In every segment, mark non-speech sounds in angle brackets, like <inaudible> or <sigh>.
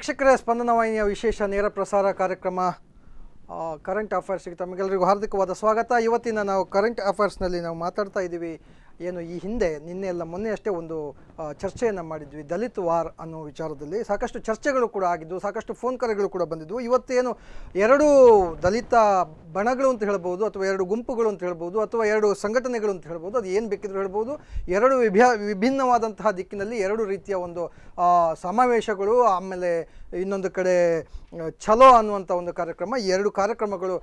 ವೀಕ್ಷಕರೇ ಸ್ಪಂದನ ವಾಹಿನಿಯ ವಿಶೇಷ ನೇರ ಪ್ರಸಾರ ಕಾರ್ಯಕ್ರಮ ಕರೆಂಟ್ ಅಫೇರ್ಸ್ಗೆ ತಮಗೆಲ್ಲರಿಗೂ ಹಾರ್ದಿಕವಾದ ಸ್ವಾಗತ. ಇವತ್ತಿನ ನಾವು ಕರೆಂಟ್ ಅಫೇರ್ಸ್ನಲ್ಲಿ ನಾವು ಮಾತಾಡ್ತಾ ಇದ್ದೀವಿ. ಏನು, ಈ ಹಿಂದೆ, ನಿನ್ನೆ ಎಲ್ಲ ಮೊನ್ನೆ ಅಷ್ಟೇ ಒಂದು ಚರ್ಚೆಯನ್ನು ಮಾಡಿದ್ವಿ. ದಲಿತ್ ವಾರ್ ಅನ್ನೋ ವಿಚಾರದಲ್ಲಿ ಸಾಕಷ್ಟು ಚರ್ಚೆಗಳು ಕೂಡ ಆಗಿದ್ದು ಸಾಕಷ್ಟು ಫೋನ್ ಕರೆಗಳು ಕೂಡ ಬಂದಿದ್ವು. ಇವತ್ತೇನು ಎರಡು ದಲಿತ ಬಣಗಳು ಅಂತ ಹೇಳ್ಬೋದು, ಅಥವಾ ಎರಡು ಗುಂಪುಗಳು ಅಂತ ಹೇಳ್ಬೋದು, ಅಥವಾ ಎರಡು ಸಂಘಟನೆಗಳು ಅಂತ ಹೇಳ್ಬೋದು, ಅದು ಏನು ಬೇಕಿದ್ರು ಹೇಳ್ಬೋದು. ಎರಡು ವಿಭ್ಯ ವಿಭಿನ್ನವಾದಂತಹ ದಿಕ್ಕಿನಲ್ಲಿ ಎರಡು ರೀತಿಯ ಒಂದು ಸಮಾವೇಶಗಳು, ಆಮೇಲೆ ಇನ್ನೊಂದು ಕಡೆ ಛಲೋ ಅನ್ನುವಂಥ ಒಂದು ಕಾರ್ಯಕ್ರಮ, ಎರಡು ಕಾರ್ಯಕ್ರಮಗಳು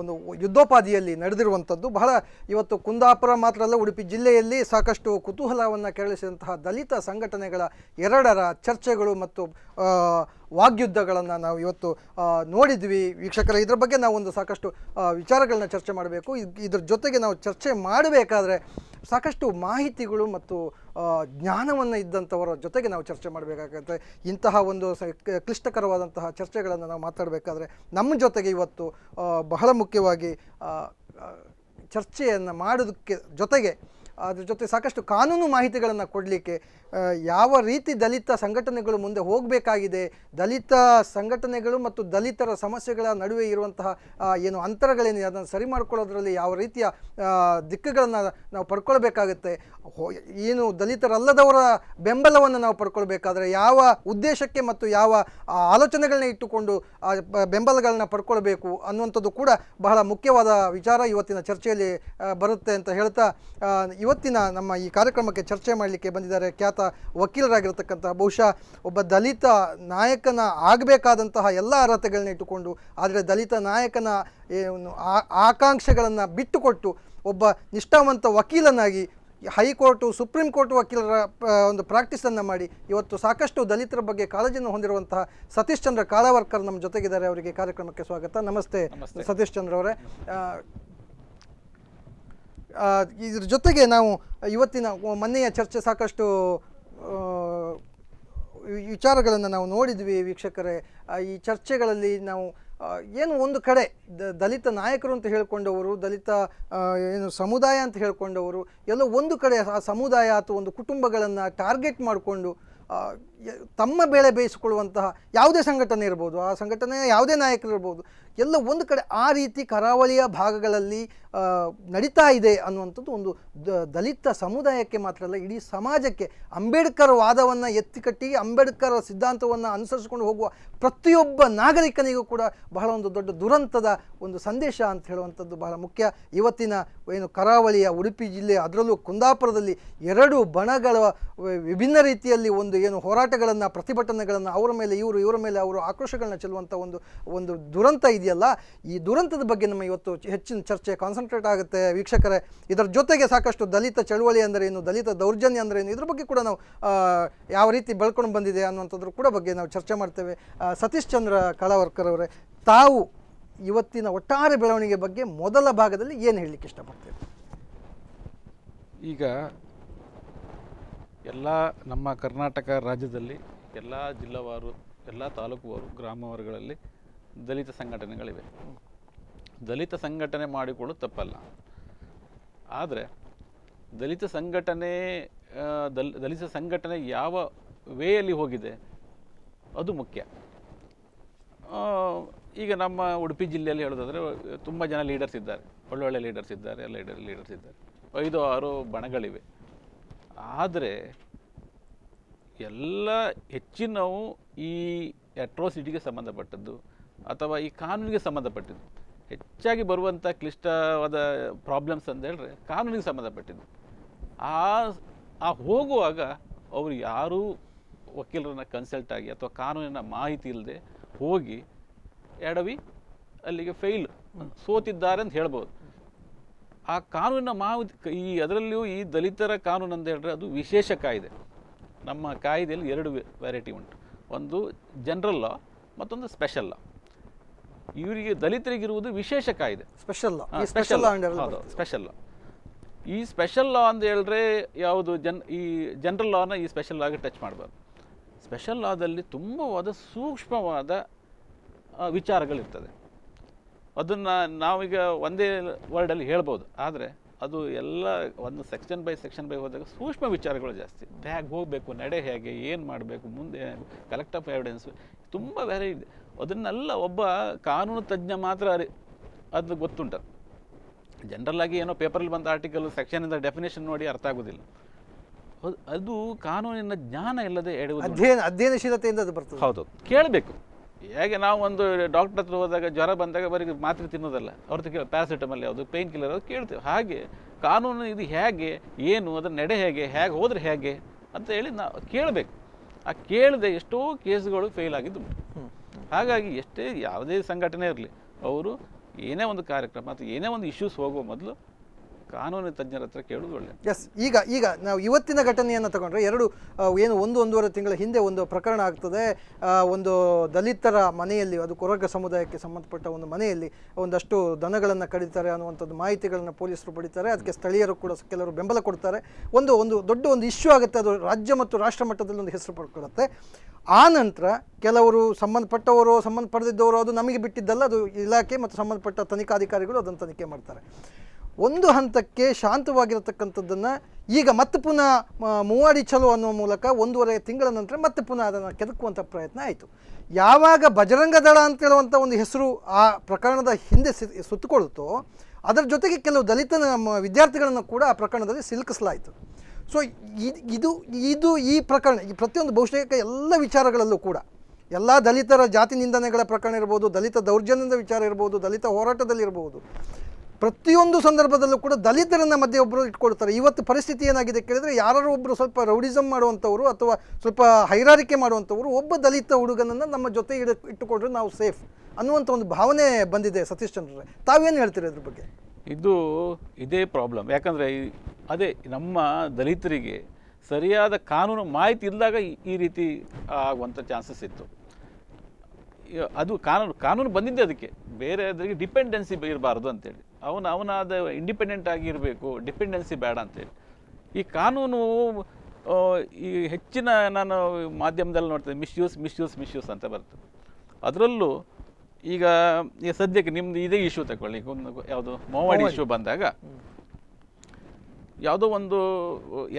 ಒಂದು ಯುದ್ಧೋಪಾದಿಯಲ್ಲಿ ನಡೆದಿರುವಂಥದ್ದು ಬಹಳ ಇವತ್ತು ಕುಂದಾಪುರ ಮಾತ್ರ ಅಲ್ಲ, ಉಡುಪಿ ಜಿಲ್ಲೆಯಲ್ಲಿ ಸಾಕಷ್ಟು ಕುತೂಹಲವನ್ನು ಕೆರಳಿಸಿದಂತಹ ದಲಿತ ಸಂಘಟನೆಗಳ ಎರಡರ ಚರ್ಚೆಗಳು ಮತ್ತು ವಾಗ್ಯುದ್ಧಗಳನ್ನು ನಾವು ಇವತ್ತು ನೋಡಿದ್ವಿ. ವೀಕ್ಷಕರ, ಇದರ ಬಗ್ಗೆ ನಾವು ಒಂದು ಸಾಕಷ್ಟು ವಿಚಾರಗಳನ್ನ ಚರ್ಚೆ ಮಾಡಬೇಕು. ಇದ್ರ ಜೊತೆಗೆ ನಾವು ಚರ್ಚೆ ಮಾಡಬೇಕಾದ್ರೆ ಸಾಕಷ್ಟು ಮಾಹಿತಿಗಳು ಮತ್ತು ಜ್ಞಾನವನ್ನು ಇದ್ದಂಥವರ ಜೊತೆಗೆ ನಾವು ಚರ್ಚೆ ಮಾಡಬೇಕಾಗತ್ತೆ. ಇಂತಹ ಒಂದು ಸ- ಕ್ಲಿಷ್ಟಕರವಾದಂತಹ ಚರ್ಚೆಗಳನ್ನು ನಾವು ಮಾತಾಡಬೇಕಾದ್ರೆ ನಮ್ಮ ಜೊತೆಗೆ ಇವತ್ತು ಬಹಳ ಮುಖ್ಯವಾಗಿ ಚರ್ಚೆಯನ್ನು ಮಾಡೋದಕ್ಕೆ ಜೊತೆಗೆ ಅದ್ರ ಜೊತೆ ಸಾಕಷ್ಟು ಕಾನೂನು ಮಾಹಿತಿಗಳನ್ನು ಕೊಡಲಿಕ್ಕೆ ಯಾವ ರೀತಿ ದಲಿತ ಸಂಘಟನೆಗಳು ಮುಂದೆ ಹೋಗಬೇಕಾಗಿದೆ, ದಲಿತ ಸಂಘಟನೆಗಳು ಮತ್ತು ದಲಿತರ ಸಮಸ್ಯೆಗಳ ನಡುವೆ ಇರುವಂತಹ ಏನು ಅಂತರಗಳೇನಿದೆ ಅದನ್ನು ಸರಿ ಮಾಡಿಕೊಳ್ಳೋದ್ರಲ್ಲಿ ಯಾವ ರೀತಿಯ ದಿಕ್ಕುಗಳನ್ನು ನಾವು ಪಡ್ಕೊಳ್ಬೇಕಾಗುತ್ತೆ. ಏನು ದಲಿತರಲ್ಲದವರ ಬೆಂಬಲವನ್ನು ನಾವು ಪಡ್ಕೊಳ್ಬೇಕಾದ್ರೆ ಯಾವ ಉದ್ದೇಶಕ್ಕೆ ಮತ್ತು ಯಾವ ಆಲೋಚನೆಗಳನ್ನ ಇಟ್ಟುಕೊಂಡು ಬೆಂಬಲಗಳನ್ನ ಪಡ್ಕೊಳ್ಬೇಕು ಅನ್ನುವಂಥದ್ದು ಕೂಡ ಬಹಳ ಮುಖ್ಯವಾದ ವಿಚಾರ ಇವತ್ತಿನ ಚರ್ಚೆಯಲ್ಲಿ ಬರುತ್ತೆ ಅಂತ ಹೇಳ್ತಾ ಇವತ್ತಿನ ನಮ್ಮ ಈ ಕಾರ್ಯಕ್ರಮಕ್ಕೆ ಚರ್ಚೆ ಮಾಡಲಿಕ್ಕೆ ಬಂದಿದ್ದಾರೆ ಖ್ಯಾತ ವಕೀಲರಾಗಿರ್ತಕ್ಕಂತಹ ಬಹುಶಃ ಒಬ್ಬ ದಲಿತ ನಾಯಕನ ಆಗಬೇಕಾದಂತಹ ಎಲ್ಲ ಅರ್ಹತೆಗಳನ್ನ ಇಟ್ಟುಕೊಂಡು ಆದರೆ ದಲಿತ ನಾಯಕನ ಆಕಾಂಕ್ಷೆಗಳನ್ನು ಬಿಟ್ಟುಕೊಟ್ಟು ಒಬ್ಬ ನಿಷ್ಠಾವಂತ ವಕೀಲನಾಗಿ ಹೈಕೋರ್ಟು ಸುಪ್ರೀಂ ಕೋರ್ಟ್ ವಕೀಲರ ಒಂದು ಪ್ರಾಕ್ಟೀಸನ್ನು ಮಾಡಿ ಇವತ್ತು ಸಾಕಷ್ಟು ದಲಿತರ ಬಗ್ಗೆ ಕಾಳಜಿಯನ್ನು ಹೊಂದಿರುವಂತಹ ಸತೀಶ್ ಚಂದ್ರ ಕಾಳವರ್ಕರ್ ನಮ್ಮ ಜೊತೆಗಿದ್ದಾರೆ. ಅವರಿಗೆ ಕಾರ್ಯಕ್ರಮಕ್ಕೆ ಸ್ವಾಗತ. ನಮಸ್ತೆ ಸತೀಶ್ ಚಂದ್ರ ಅವರೇ. ಇದ್ರ ಜೊತೆಗೆ ನಾವು ಇವತ್ತಿನ ಮೊನ್ನೆಯ ಚರ್ಚೆ ಸಾಕಷ್ಟು ವಿಚಾರಗಳನ್ನು ನಾವು ನೋಡಿದ್ವಿ ವೀಕ್ಷಕರೇ. ಈ ಚರ್ಚೆಗಳಲ್ಲಿ ನಾವು ಏನು ಒಂದು ಕಡೆ ದಲಿತ ನಾಯಕರು ಅಂತ ಹೇಳ್ಕೊಂಡವರು, ದಲಿತ ಏನು ಸಮುದಾಯ ಅಂತ ಹೇಳ್ಕೊಂಡವರು, ಎಲ್ಲೋ ಒಂದು ಕಡೆ ಆ ಸಮುದಾಯ ಅಥವಾ ಒಂದು ಕುಟುಂಬಗಳನ್ನು ಟಾರ್ಗೆಟ್ ಮಾಡಿಕೊಂಡು ತಮ್ಮ ಬೆಳೆ ಬೇಯಿಸಿಕೊಳ್ಳುವಂತಹ ಯಾವುದೇ ಸಂಘಟನೆ ಇರ್ಬೋದು, ಆ ಸಂಘಟನೆಯ ಯಾವುದೇ ನಾಯಕರು ಇರ್ಬೋದು ಎಲ್ಲ ಒಂದು ಕಡೆ ಆ ರೀತಿ ಕರಾವಳಿಯ ಭಾಗಗಳಲ್ಲಿ ನಡೀತಾ ಇದೆ ಅನ್ನುವಂಥದ್ದು ಒಂದು ದಲಿತ ಸಮುದಾಯಕ್ಕೆ ಮಾತ್ರ ಅಲ್ಲ, ಇಡೀ ಸಮಾಜಕ್ಕೆ. ಅಂಬೇಡ್ಕರ್ ವಾದವನ್ನು ಎತ್ತಿಕಟ್ಟಿ ಅಂಬೇಡ್ಕರ್ ಸಿದ್ಧಾಂತವನ್ನು ಅನುಸರಿಸಿಕೊಂಡು ಹೋಗುವ ಪ್ರತಿಯೊಬ್ಬ ನಾಗರಿಕನಿಗೂ ಕೂಡ ಬಹಳ ಒಂದು ದೊಡ್ಡ ದುರಂತದ ಒಂದು ಸಂದೇಶ ಅಂತ ಹೇಳುವಂಥದ್ದು ಬಹಳ ಮುಖ್ಯ. ಇವತ್ತಿನ ಏನು ಕರಾವಳಿಯ ಉಡುಪಿ ಜಿಲ್ಲೆ, ಅದರಲ್ಲೂ ಕುಂದಾಪುರದಲ್ಲಿ ಎರಡು ಬಣಗಳ ವಿಭಿನ್ನ ರೀತಿಯಲ್ಲಿ ಒಂದು ಏನು ಹೋರಾಟಗಳನ್ನು, ಪ್ರತಿಭಟನೆಗಳನ್ನು, ಅವರ ಮೇಲೆ ಇವರು, ಇವರ ಮೇಲೆ ಅವರು ಆಕ್ರೋಶಗಳನ್ನ ಚೆಲ್ಲುವಂಥ ಒಂದು ಒಂದು ದುರಂತ ಇದೆಯಲ್ಲ ಈ ದುರಂತದ ಬಗ್ಗೆ ನಮ್ಮ ಇವತ್ತು ಹೆಚ್ಚಿನ ಚರ್ಚೆ ಕಾನ್ಸಂಟ್ರೇಟ್ ಆಗುತ್ತೆ. ವೀಕ್ಷಕರೇ, ಇದರ ಜೊತೆಗೆ ಸಾಕಷ್ಟು ದಲಿತ ಚಳುವಳಿ ಅಂದರೆ ಏನು, ದಲಿತ ದೌರ್ಜನ್ಯ ಅಂದರೆ ಏನು, ಇದ್ರ ಬಗ್ಗೆ ಕೂಡ ನಾವು ಯಾವ ರೀತಿ ಬೆಳ್ಕೊಂಡು ಬಂದಿದೆ ಅನ್ನುವಂಥದ್ರ ಕೂಡ ಬಗ್ಗೆ ನಾವು ಚರ್ಚೆ ಮಾಡ್ತೇವೆ. ಸತೀಶ್ ಚಂದ್ರ ಕಳವರ್ಕರ್ ಅವರೇ, ತಾವು ಇವತ್ತಿನ ಒಟ್ಟಾರೆ ಬೆಳವಣಿಗೆ ಬಗ್ಗೆ ಮೊದಲ ಭಾಗದಲ್ಲಿ ಏನು ಹೇಳಲಿಕ್ಕೆ ಇಷ್ಟಪಡ್ತೇವೆ ಈಗ ಎಲ್ಲ ನಮ್ಮ ಕರ್ನಾಟಕ ರಾಜ್ಯದಲ್ಲಿ ಎಲ್ಲ ಜಿಲ್ಲಾವಾರು, ಎಲ್ಲ ತಾಲೂಕುವಾರು, ಗ್ರಾಮವಾರುಗಳಲ್ಲಿ ದಲಿತ ಸಂಘಟನೆಗಳಿವೆ. ದಲಿತ ಸಂಘಟನೆ ಮಾಡಿಕೊಳ್ಳೋದು ತಪ್ಪಲ್ಲ. ಆದರೆ ದಲಿತ ಸಂಘಟನೆ ದಲ್, ದಲಿತ ಸಂಘಟನೆ ಯಾವ ವೇಯಲ್ಲಿ ಹೋಗಿದೆ ಅದು ಮುಖ್ಯ. ಈಗ ನಮ್ಮ ಉಡುಪಿ ಜಿಲ್ಲೆಯಲ್ಲಿ ಹೇಳೋದಾದರೆ ತುಂಬ ಜನ ಲೀಡರ್ಸ್ ಇದ್ದಾರೆ. ಒಳ್ಳೊಳ್ಳೆ ಲೀಡರ್ಸ್ ಇದ್ದಾರೆ ಲೀಡರ್, ಲೀಡರ್ಸ್ ಇದ್ದಾರೆ. ಐದು, ಆರು ಬಣಗಳಿವೆ. ಆದರೆ ಎಲ್ಲ ಹೆಚ್ಚಿನವು ಈ ಅಟ್ರೋಸಿಟಿಗೆ ಸಂಬಂಧಪಟ್ಟದ್ದು. ಅಥವಾ ಈ ಕಾನೂನಿಗೆ ಸಂಬಂಧಪಟ್ಟಿದ್ದು. ಹೆಚ್ಚಾಗಿ ಬರುವಂಥ ಕ್ಲಿಷ್ಟವಾದ ಪ್ರಾಬ್ಲಮ್ಸ್ ಅಂತ ಹೇಳಿದ್ರೆ ಕಾನೂನಿಗೆ ಸಂಬಂಧಪಟ್ಟಿದ್ದು. ಆ ಆ ಹೋಗುವಾಗ ಅವರು ಯಾರೂ ವಕೀಲರನ್ನ ಕನ್ಸಲ್ಟ್ ಆಗಿ ಅಥವಾ ಕಾನೂನಿನ ಮಾಹಿತಿ ಇಲ್ಲದೆ ಹೋಗಿ ಎಡವಿ ಅಲ್ಲಿಗೆ ಫೇಲ್ ಸೋತಿದ್ದಾರೆ ಅಂತ ಹೇಳ್ಬೋದು. ಆ ಕಾನೂನಿನ ಮಾಹಿತಿ ಈ ಅದರಲ್ಲಿಯೂ ಈ ದಲಿತರ ಕಾನೂನು ಅಂತ ಹೇಳಿದ್ರೆ ಅದು ವಿಶೇಷ ಕಾಯ್ದೆ. ನಮ್ಮ ಕಾಯ್ದೆಯಲ್ಲಿ ಎರಡು ವೆರೈಟಿ ಉಂಟು. ಒಂದು ಜನರಲ್ ಲಾ ಮತ್ತೊಂದು ಸ್ಪೆಷಲ್ ಲಾ ಇವರಿಗೆ ದಲಿತರಿಗಿರುವುದು ವಿಶೇಷ ಕಾಯ್ದೆ. Special law special. ಹೌದು ಸ್ಪೆಷಲ್ ಲಾ ಈ ಸ್ಪೆಷಲ್ ಲಾ ಅಂತ ಹೇಳಿದ್ರೆ ಯಾವುದು ಜನ್ ಈ ಜನರಲ್ ಲಾನ ಈ ಸ್ಪೆಷಲ್ ಲಾಗೆ ಟಚ್ ಮಾಡಬಾರ್ದು. ಸ್ಪೆಷಲ್ ಲಾದಲ್ಲಿ ತುಂಬವಾದ ಸೂಕ್ಷ್ಮವಾದ ವಿಚಾರಗಳಿರ್ತದೆ. ಅದನ್ನು ನಾವೀಗ ಒಂದೇ ವರ್ಡಲ್ಲಿ ಹೇಳ್ಬೋದು. ಆದರೆ ಅದು ಎಲ್ಲ ಒಂದು ಸೆಕ್ಷನ್ ಬೈ ಸೆಕ್ಷನ್ ಬೈ ಹೋದಾಗ ಸೂಕ್ಷ್ಮ ವಿಚಾರಗಳು ಜಾಸ್ತಿ. ಹೇಗೆ ಹೋಗಬೇಕು ನಡೆ ಹೇಗೆ ಏನು ಮಾಡಬೇಕು ಮುಂದೆ ಕಲೆಕ್ಟ್ ಆಫ್ ಎವಿಡೆನ್ಸ್ ತುಂಬ ವೆರೈ ಇದೆ. ಅದನ್ನೆಲ್ಲ ಒಬ್ಬ ಕಾನೂನು ತಜ್ಞ ಮಾತ್ರ ಅರಿ ಅದು ಗೊತ್ತುಂಟ. ಜನರಲ್ ಆಗಿ ಏನೋ ಪೇಪರಲ್ಲಿ ಬಂದ ಆರ್ಟಿಕಲ್ ಸೆಕ್ಷನ್ ಇಂದ ಡೆಫಿನೇಷನ್ ನೋಡಿ ಅರ್ಥ ಆಗೋದಿಲ್ಲ. ಅದು ಕಾನೂನಿನ ಜ್ಞಾನ ಇಲ್ಲದೆ ಎಡುವುದು ಅಧ್ಯಯನ ಅಧ್ಯಯನಶೀಲತೆಯಿಂದ ಅದು ಬರ್ತದೆ. ಹೌದು ಕೇಳಬೇಕು. ಹೇಗೆ ನಾವು ಒಂದು ಡಾಕ್ಟರ್ ಹತ್ರ ಹೋದಾಗ ಜ್ವರ ಬಂದಾಗ ಬರೀ ಮಾತ್ರೆ ತಿನ್ನೋದಲ್ಲ ಅವ್ರದ್ದು ಕೇಳಿ ಪ್ಯಾರಾಸಿಟಮಲ್ ಯಾವುದು ಪೇನ್ ಕಿಲ್ಲರ್ ಅದು ಕೇಳ್ತೇವೆ. ಹಾಗೆ ಕಾನೂನು ಇದು ಹೇಗೆ ಏನು ಅದರ ನಡೆ ಹೇಗೆ ಹೇಗೆ ಹೋದ್ರೆ ಹೇಗೆ ಅಂತ ಹೇಳಿ ನಾವು ಕೇಳಬೇಕು. ಆ ಕೇಳದೆ ಎಷ್ಟೋ ಕೇಸ್ಗಳು ಫೇಲ್ ಆಗಿದ್ದು ಹಾಗಾಗಿ ಎಷ್ಟೇ ಯಾವುದೇ ಸಂಘಟನೆ ಇರಲಿ, ಅವರು ಏನೇ ಒಂದು ಕಾರ್ಯಕ್ರಮ ಅಥವಾ ಏನೇ ಒಂದು ಇಶ್ಯೂಸ್ ಹೋಗುವ ಮೊದಲು ಕಾನೂನು ತಜ್ಞರ ಹತ್ರ ಕೇಳೋದು ಒಳ್ಳೆ ಎಸ್ ಈಗ ಈಗ ನಾವು ಇವತ್ತಿನ ಘಟನೆಯನ್ನು ತಗೊಂಡ್ರೆ ಎರಡು ಏನು ಒಂದು ಒಂದೂವರೆ ತಿಂಗಳ ಹಿಂದೆ ಒಂದು ಪ್ರಕರಣ ಆಗ್ತದೆ. ಒಂದು ದಲಿತರ ಮನೆಯಲ್ಲಿ, ಅದು ಕೊರಗ ಸಮುದಾಯಕ್ಕೆ ಸಂಬಂಧಪಟ್ಟ ಒಂದು ಮನೆಯಲ್ಲಿ ಒಂದಷ್ಟು ದನಗಳನ್ನು ಕಡಿತಾರೆ ಅನ್ನುವಂಥದ್ದು ಮಾಹಿತಿಗಳನ್ನು ಪೊಲೀಸರು ಪಡಿತಾರೆ. ಅದಕ್ಕೆ ಸ್ಥಳೀಯರು ಕೂಡ ಕೆಲವರು ಬೆಂಬಲ ಕೊಡ್ತಾರೆ. ಒಂದು ಒಂದು ದೊಡ್ಡ ಒಂದು ಇಶ್ಯೂ ಆಗುತ್ತೆ. ಅದು ರಾಜ್ಯ ಮತ್ತು ರಾಷ್ಟ್ರ ಮಟ್ಟದಲ್ಲಿ ಒಂದು ಹೆಸರು ಪಡ್ಕೊಳ್ಳುತ್ತೆ. ಆ ನಂತರ ಕೆಲವರು ಸಂಬಂಧಪಟ್ಟವರು, ಸಂಬಂಧಪಡದಿದ್ದವರು, ಅದು ನಮಗೆ ಬಿಟ್ಟಿದ್ದಲ್ಲ, ಅದು ಇಲಾಖೆ ಮತ್ತು ಸಂಬಂಧಪಟ್ಟ ತನಿಖಾಧಿಕಾರಿಗಳು ಅದನ್ನು ತನಿಖೆ ಮಾಡ್ತಾರೆ. ಒಂದು ಹಂತಕ್ಕೆ ಶಾಂತವಾಗಿರತಕ್ಕಂಥದ್ದನ್ನು ಈಗ ಮತ್ತೆ ಪುನಃ ಮೂವಾಡಿ ಚಲೋ ಅನ್ನೋ ಮೂಲಕ ಒಂದೂವರೆ ತಿಂಗಳ ನಂತರ ಮತ್ತೆ ಪುನಃ ಅದನ್ನು ಕೆದಕುವಂಥ ಪ್ರಯತ್ನ ಆಯಿತು. ಯಾವಾಗ ಬಜರಂಗ ದಳ ಅಂತ ಹೇಳುವಂಥ ಒಂದು ಹೆಸರು ಆ ಪ್ರಕರಣದ ಹಿಂದೆ ಸಿ- ಸುತ್ತುಕೊಳ್ತೋ ಅದರ ಜೊತೆಗೆ ಕೆಲವು ದಲಿತ ವಿದ್ಯಾರ್ಥಿಗಳನ್ನು ಕೂಡ ಆ ಪ್ರಕರಣದಲ್ಲಿ ಸಿಲುಕಿಸಲಾಯಿತು. ಸೊ ಇದು ಇದು ಈ ಪ್ರಕರಣ, ಈ ಪ್ರತಿಯೊಂದು ಬಹುಶೇಕ ಎಲ್ಲ ವಿಚಾರಗಳಲ್ಲೂ ಕೂಡ, ಎಲ್ಲ ದಲಿತರ ಜಾತಿ ನಿಂದನೆಗಳ ಪ್ರಕರಣ ಇರ್ಬೋದು, ದಲಿತ ದೌರ್ಜನ್ಯದ ವಿಚಾರ ಇರ್ಬೋದು, ದಲಿತ ಹೋರಾಟದಲ್ಲಿ ಇರ್ಬೋದು ಪ್ರತಿಯೊಂದು ಸಂದರ್ಭದಲ್ಲೂ ಕೂಡ ದಲಿತರನ್ನ ಮಧ್ಯೆ ಒಬ್ಬರು ಇಟ್ಕೊಳ್ತಾರೆ. ಇವತ್ತು ಪರಿಸ್ಥಿತಿ ಏನಾಗಿದೆ ಕೇಳಿದ್ರೆ ಯಾರು ಒಬ್ಬರು ಸ್ವಲ್ಪ ರೌಡಿಸಮ್ ಮಾಡುವಂಥವ್ರು ಅಥವಾ ಸ್ವಲ್ಪ ಹೈರಾರಿಕೆ ಮಾಡುವಂಥವ್ರು ಒಬ್ಬ ದಲಿತ ಹುಡುಗನನ್ನು ನಮ್ಮ ಜೊತೆ ಇಡ, ಇಟ್ಟುಕೊಂಡ್ರೆ ನಾವು ಸೇಫ್ ಅನ್ನುವಂಥ ಒಂದು ಭಾವನೆ ಬಂದಿದೆ ಸತೀಶ್ ಚಂದ್ರರೇ. ತಾವೇನು ಹೇಳ್ತೀರಿ ಅದ್ರ ಬಗ್ಗೆ? ಇದು ಇದೇ ಪ್ರಾಬ್ಲಮ್ ಯಾಕಂದರೆ ಅದೇ ನಮ್ಮ ದಲಿತರಿಗೆ ಸರಿಯಾದ ಕಾನೂನು ಮಾಹಿತಿ ಇಲ್ಲದಾಗ ಈ- ರೀತಿ ಆಗುವಂಥ ಚಾನ್ಸಸ್ ಇತ್ತು. ಅದು ಕಾನೂನು ಕಾನೂನು ಬಂದಿದ್ದೆ ಅದಕ್ಕೆ. ಬೇರೆ ಅದರಿಗೆ ಡಿಪೆಂಡೆನ್ಸಿ ಇರಬಾರ್ದು ಅಂತೇಳಿ. ಅವನು ಅವನಾದ ಇಂಡಿಪೆಂಡೆಂಟ್ ಆಗಿ ಇರಬೇಕು ಡಿಪೆಂಡೆನ್ಸಿ ಬೇಡ ಅಂತೇಳಿ. ಈ ಕಾನೂನು ಈ ಹೆಚ್ಚಿನ ನಾನು ಮಾಧ್ಯಮದಲ್ಲಿ ನೋಡ್ತೇನೆ ಮಿಸ್ಯೂಸ್ ಮಿಸ್ಯೂಸ್ ಮಿಸ್ಯೂಸ್ ಅಂತ ಬರ್ತದೆ. ಅದರಲ್ಲೂ ಈಗ ಈಗ ಸದ್ಯಕ್ಕೆ ನಿಮ್ದು ಇದೇ ಇಶ್ಯೂ ತಗೊಳ್ಳಿ. ಒಂದು ಯಾವುದು ಮೋವಾಡಿ ಇಶ್ಯೂ ಬಂದಾಗ ಯಾವುದೋ ಒಂದು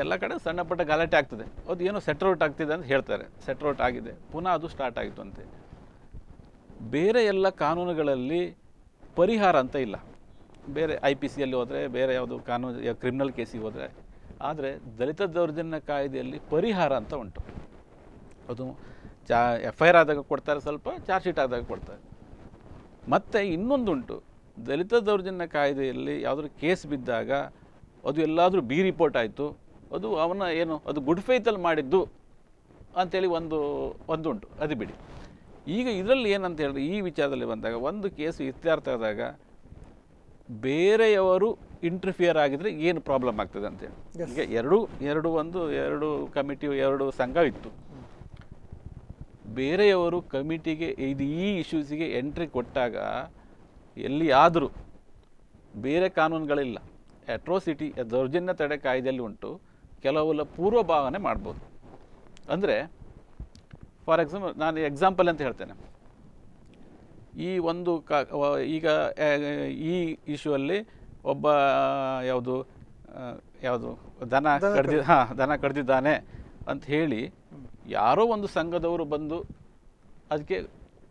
ಎಲ್ಲ ಕಡೆ ಸಣ್ಣ ಪುಟ್ಟ ಗಲಾಟೆ ಆಗ್ತದೆ. ಅದು ಏನೋ ಸೆಟ್ರೌಟ್ ಆಗ್ತಿದೆ ಅಂತ ಹೇಳ್ತಾರೆ. ಸೆಟ್ರೌಟ್ ಆಗಿದೆ. ಪುನಃ ಅದು ಸ್ಟಾರ್ಟ್ ಆಯಿತು ಅಂತೆ. ಬೇರೆ ಎಲ್ಲ ಕಾನೂನುಗಳಲ್ಲಿ ಪರಿಹಾರ ಅಂತ ಇಲ್ಲ. ಬೇರೆ ಐ ಪಿ ಸಿಯಲ್ಲಿ ಹೋದರೆ, ಬೇರೆ ಯಾವುದು ಕಾನೂನು ಕ್ರಿಮಿನಲ್ ಕೇಸಿಗೆ ಹೋದರೆ, ಆದರೆ ದಲಿತ ದೌರ್ಜನ್ಯ ಕಾಯ್ದೆಯಲ್ಲಿ ಪರಿಹಾರ ಅಂತ ಉಂಟು. ಅದು ಚಾ ಎಫ್ ಐ ಆರ್ ಆದಾಗ ಕೊಡ್ತಾರೆ ಸ್ವಲ್ಪ ಚಾರ್ಜ್ ಶೀಟ್ ಆದಾಗ ಕೊಡ್ತಾರೆ. ಮತ್ತು ಇನ್ನೊಂದುಂಟು, ದಲಿತ ದೌರ್ಜನ್ಯ ಕಾಯ್ದೆಯಲ್ಲಿ ಯಾವುದಾದ್ರು ಕೇಸ್ ಬಿದ್ದಾಗ ಅದು ಎಲ್ಲಾದರೂ ಬಿ ರಿಪೋರ್ಟ್ ಆಯಿತು, ಅದು ಅವನ ಏನು, ಅದು ಗುಡ್ ಫೇತಲ್ಲಿ ಮಾಡಿದ್ದು ಅಂಥೇಳಿ ಒಂದು, ಒಂದುಂಟು ಅದು ಬಿಡಿ ಈಗ ಇದರಲ್ಲಿ ಏನಂತ ಹೇಳಿದ್ರೆ ಈ ವಿಚಾರದಲ್ಲಿ ಬಂದಾಗ ಒಂದು ಕೇಸು ಇತ್ಯರ್ಥ ಆದಾಗ ಬೇರೆಯವರು ಇಂಟರ್ಫಿಯರ್ ಆಗಿದ್ರೆ ಏನು ಪ್ರಾಬ್ಲಮ್ ಆಗ್ತದೆ ಅಂತೇಳಿ ಈಗ ಎರಡು ಎರಡು ಒಂದು ಎರಡು ಕಮಿಟಿ ಎರಡು ಸಂಘ ಇತ್ತು ಬೇರೆಯವರು ಕಮಿಟಿಗೆ ಇದು ಈ ಇಶ್ಯೂಸಿಗೆ ಎಂಟ್ರಿ ಕೊಟ್ಟಾಗ ಎಲ್ಲಿ ಆದರೂ ಬೇರೆ ಕಾನೂನುಗಳಿಲ್ಲ. ಅಟ್ರೋಸಿಟಿ ದೌರ್ಜನ್ಯ ತಡೆ ಕಾಯ್ದೆಯಲ್ಲಿ ಉಂಟು. ಕೆಲವೆಲ್ಲ ಪೂರ್ವಭಾವನೆ ಮಾಡ್ಬೋದು. ಅಂದರೆ ಫಾರ್ ಎಕ್ಸಾಂಪಲ್ ನಾನು ಎಕ್ಸಾಂಪಲ್ ಅಂತ ಹೇಳ್ತೇನೆ. ಈ ಒಂದು ಕ ಈಗ ಈ ಇಶ್ಯೂ ಅಲ್ಲಿ ಒಬ್ಬ ಯಾವುದು ಯಾವುದು ದನ ಕಡ್ದಿ. ಹಾಂ ದನ ಕಡ್ದಿದ್ದಾನೆ ಅಂತ ಹೇಳಿ ಯಾರೋ ಒಂದು ಸಂಘದವರು ಬಂದು ಅದಕ್ಕೆ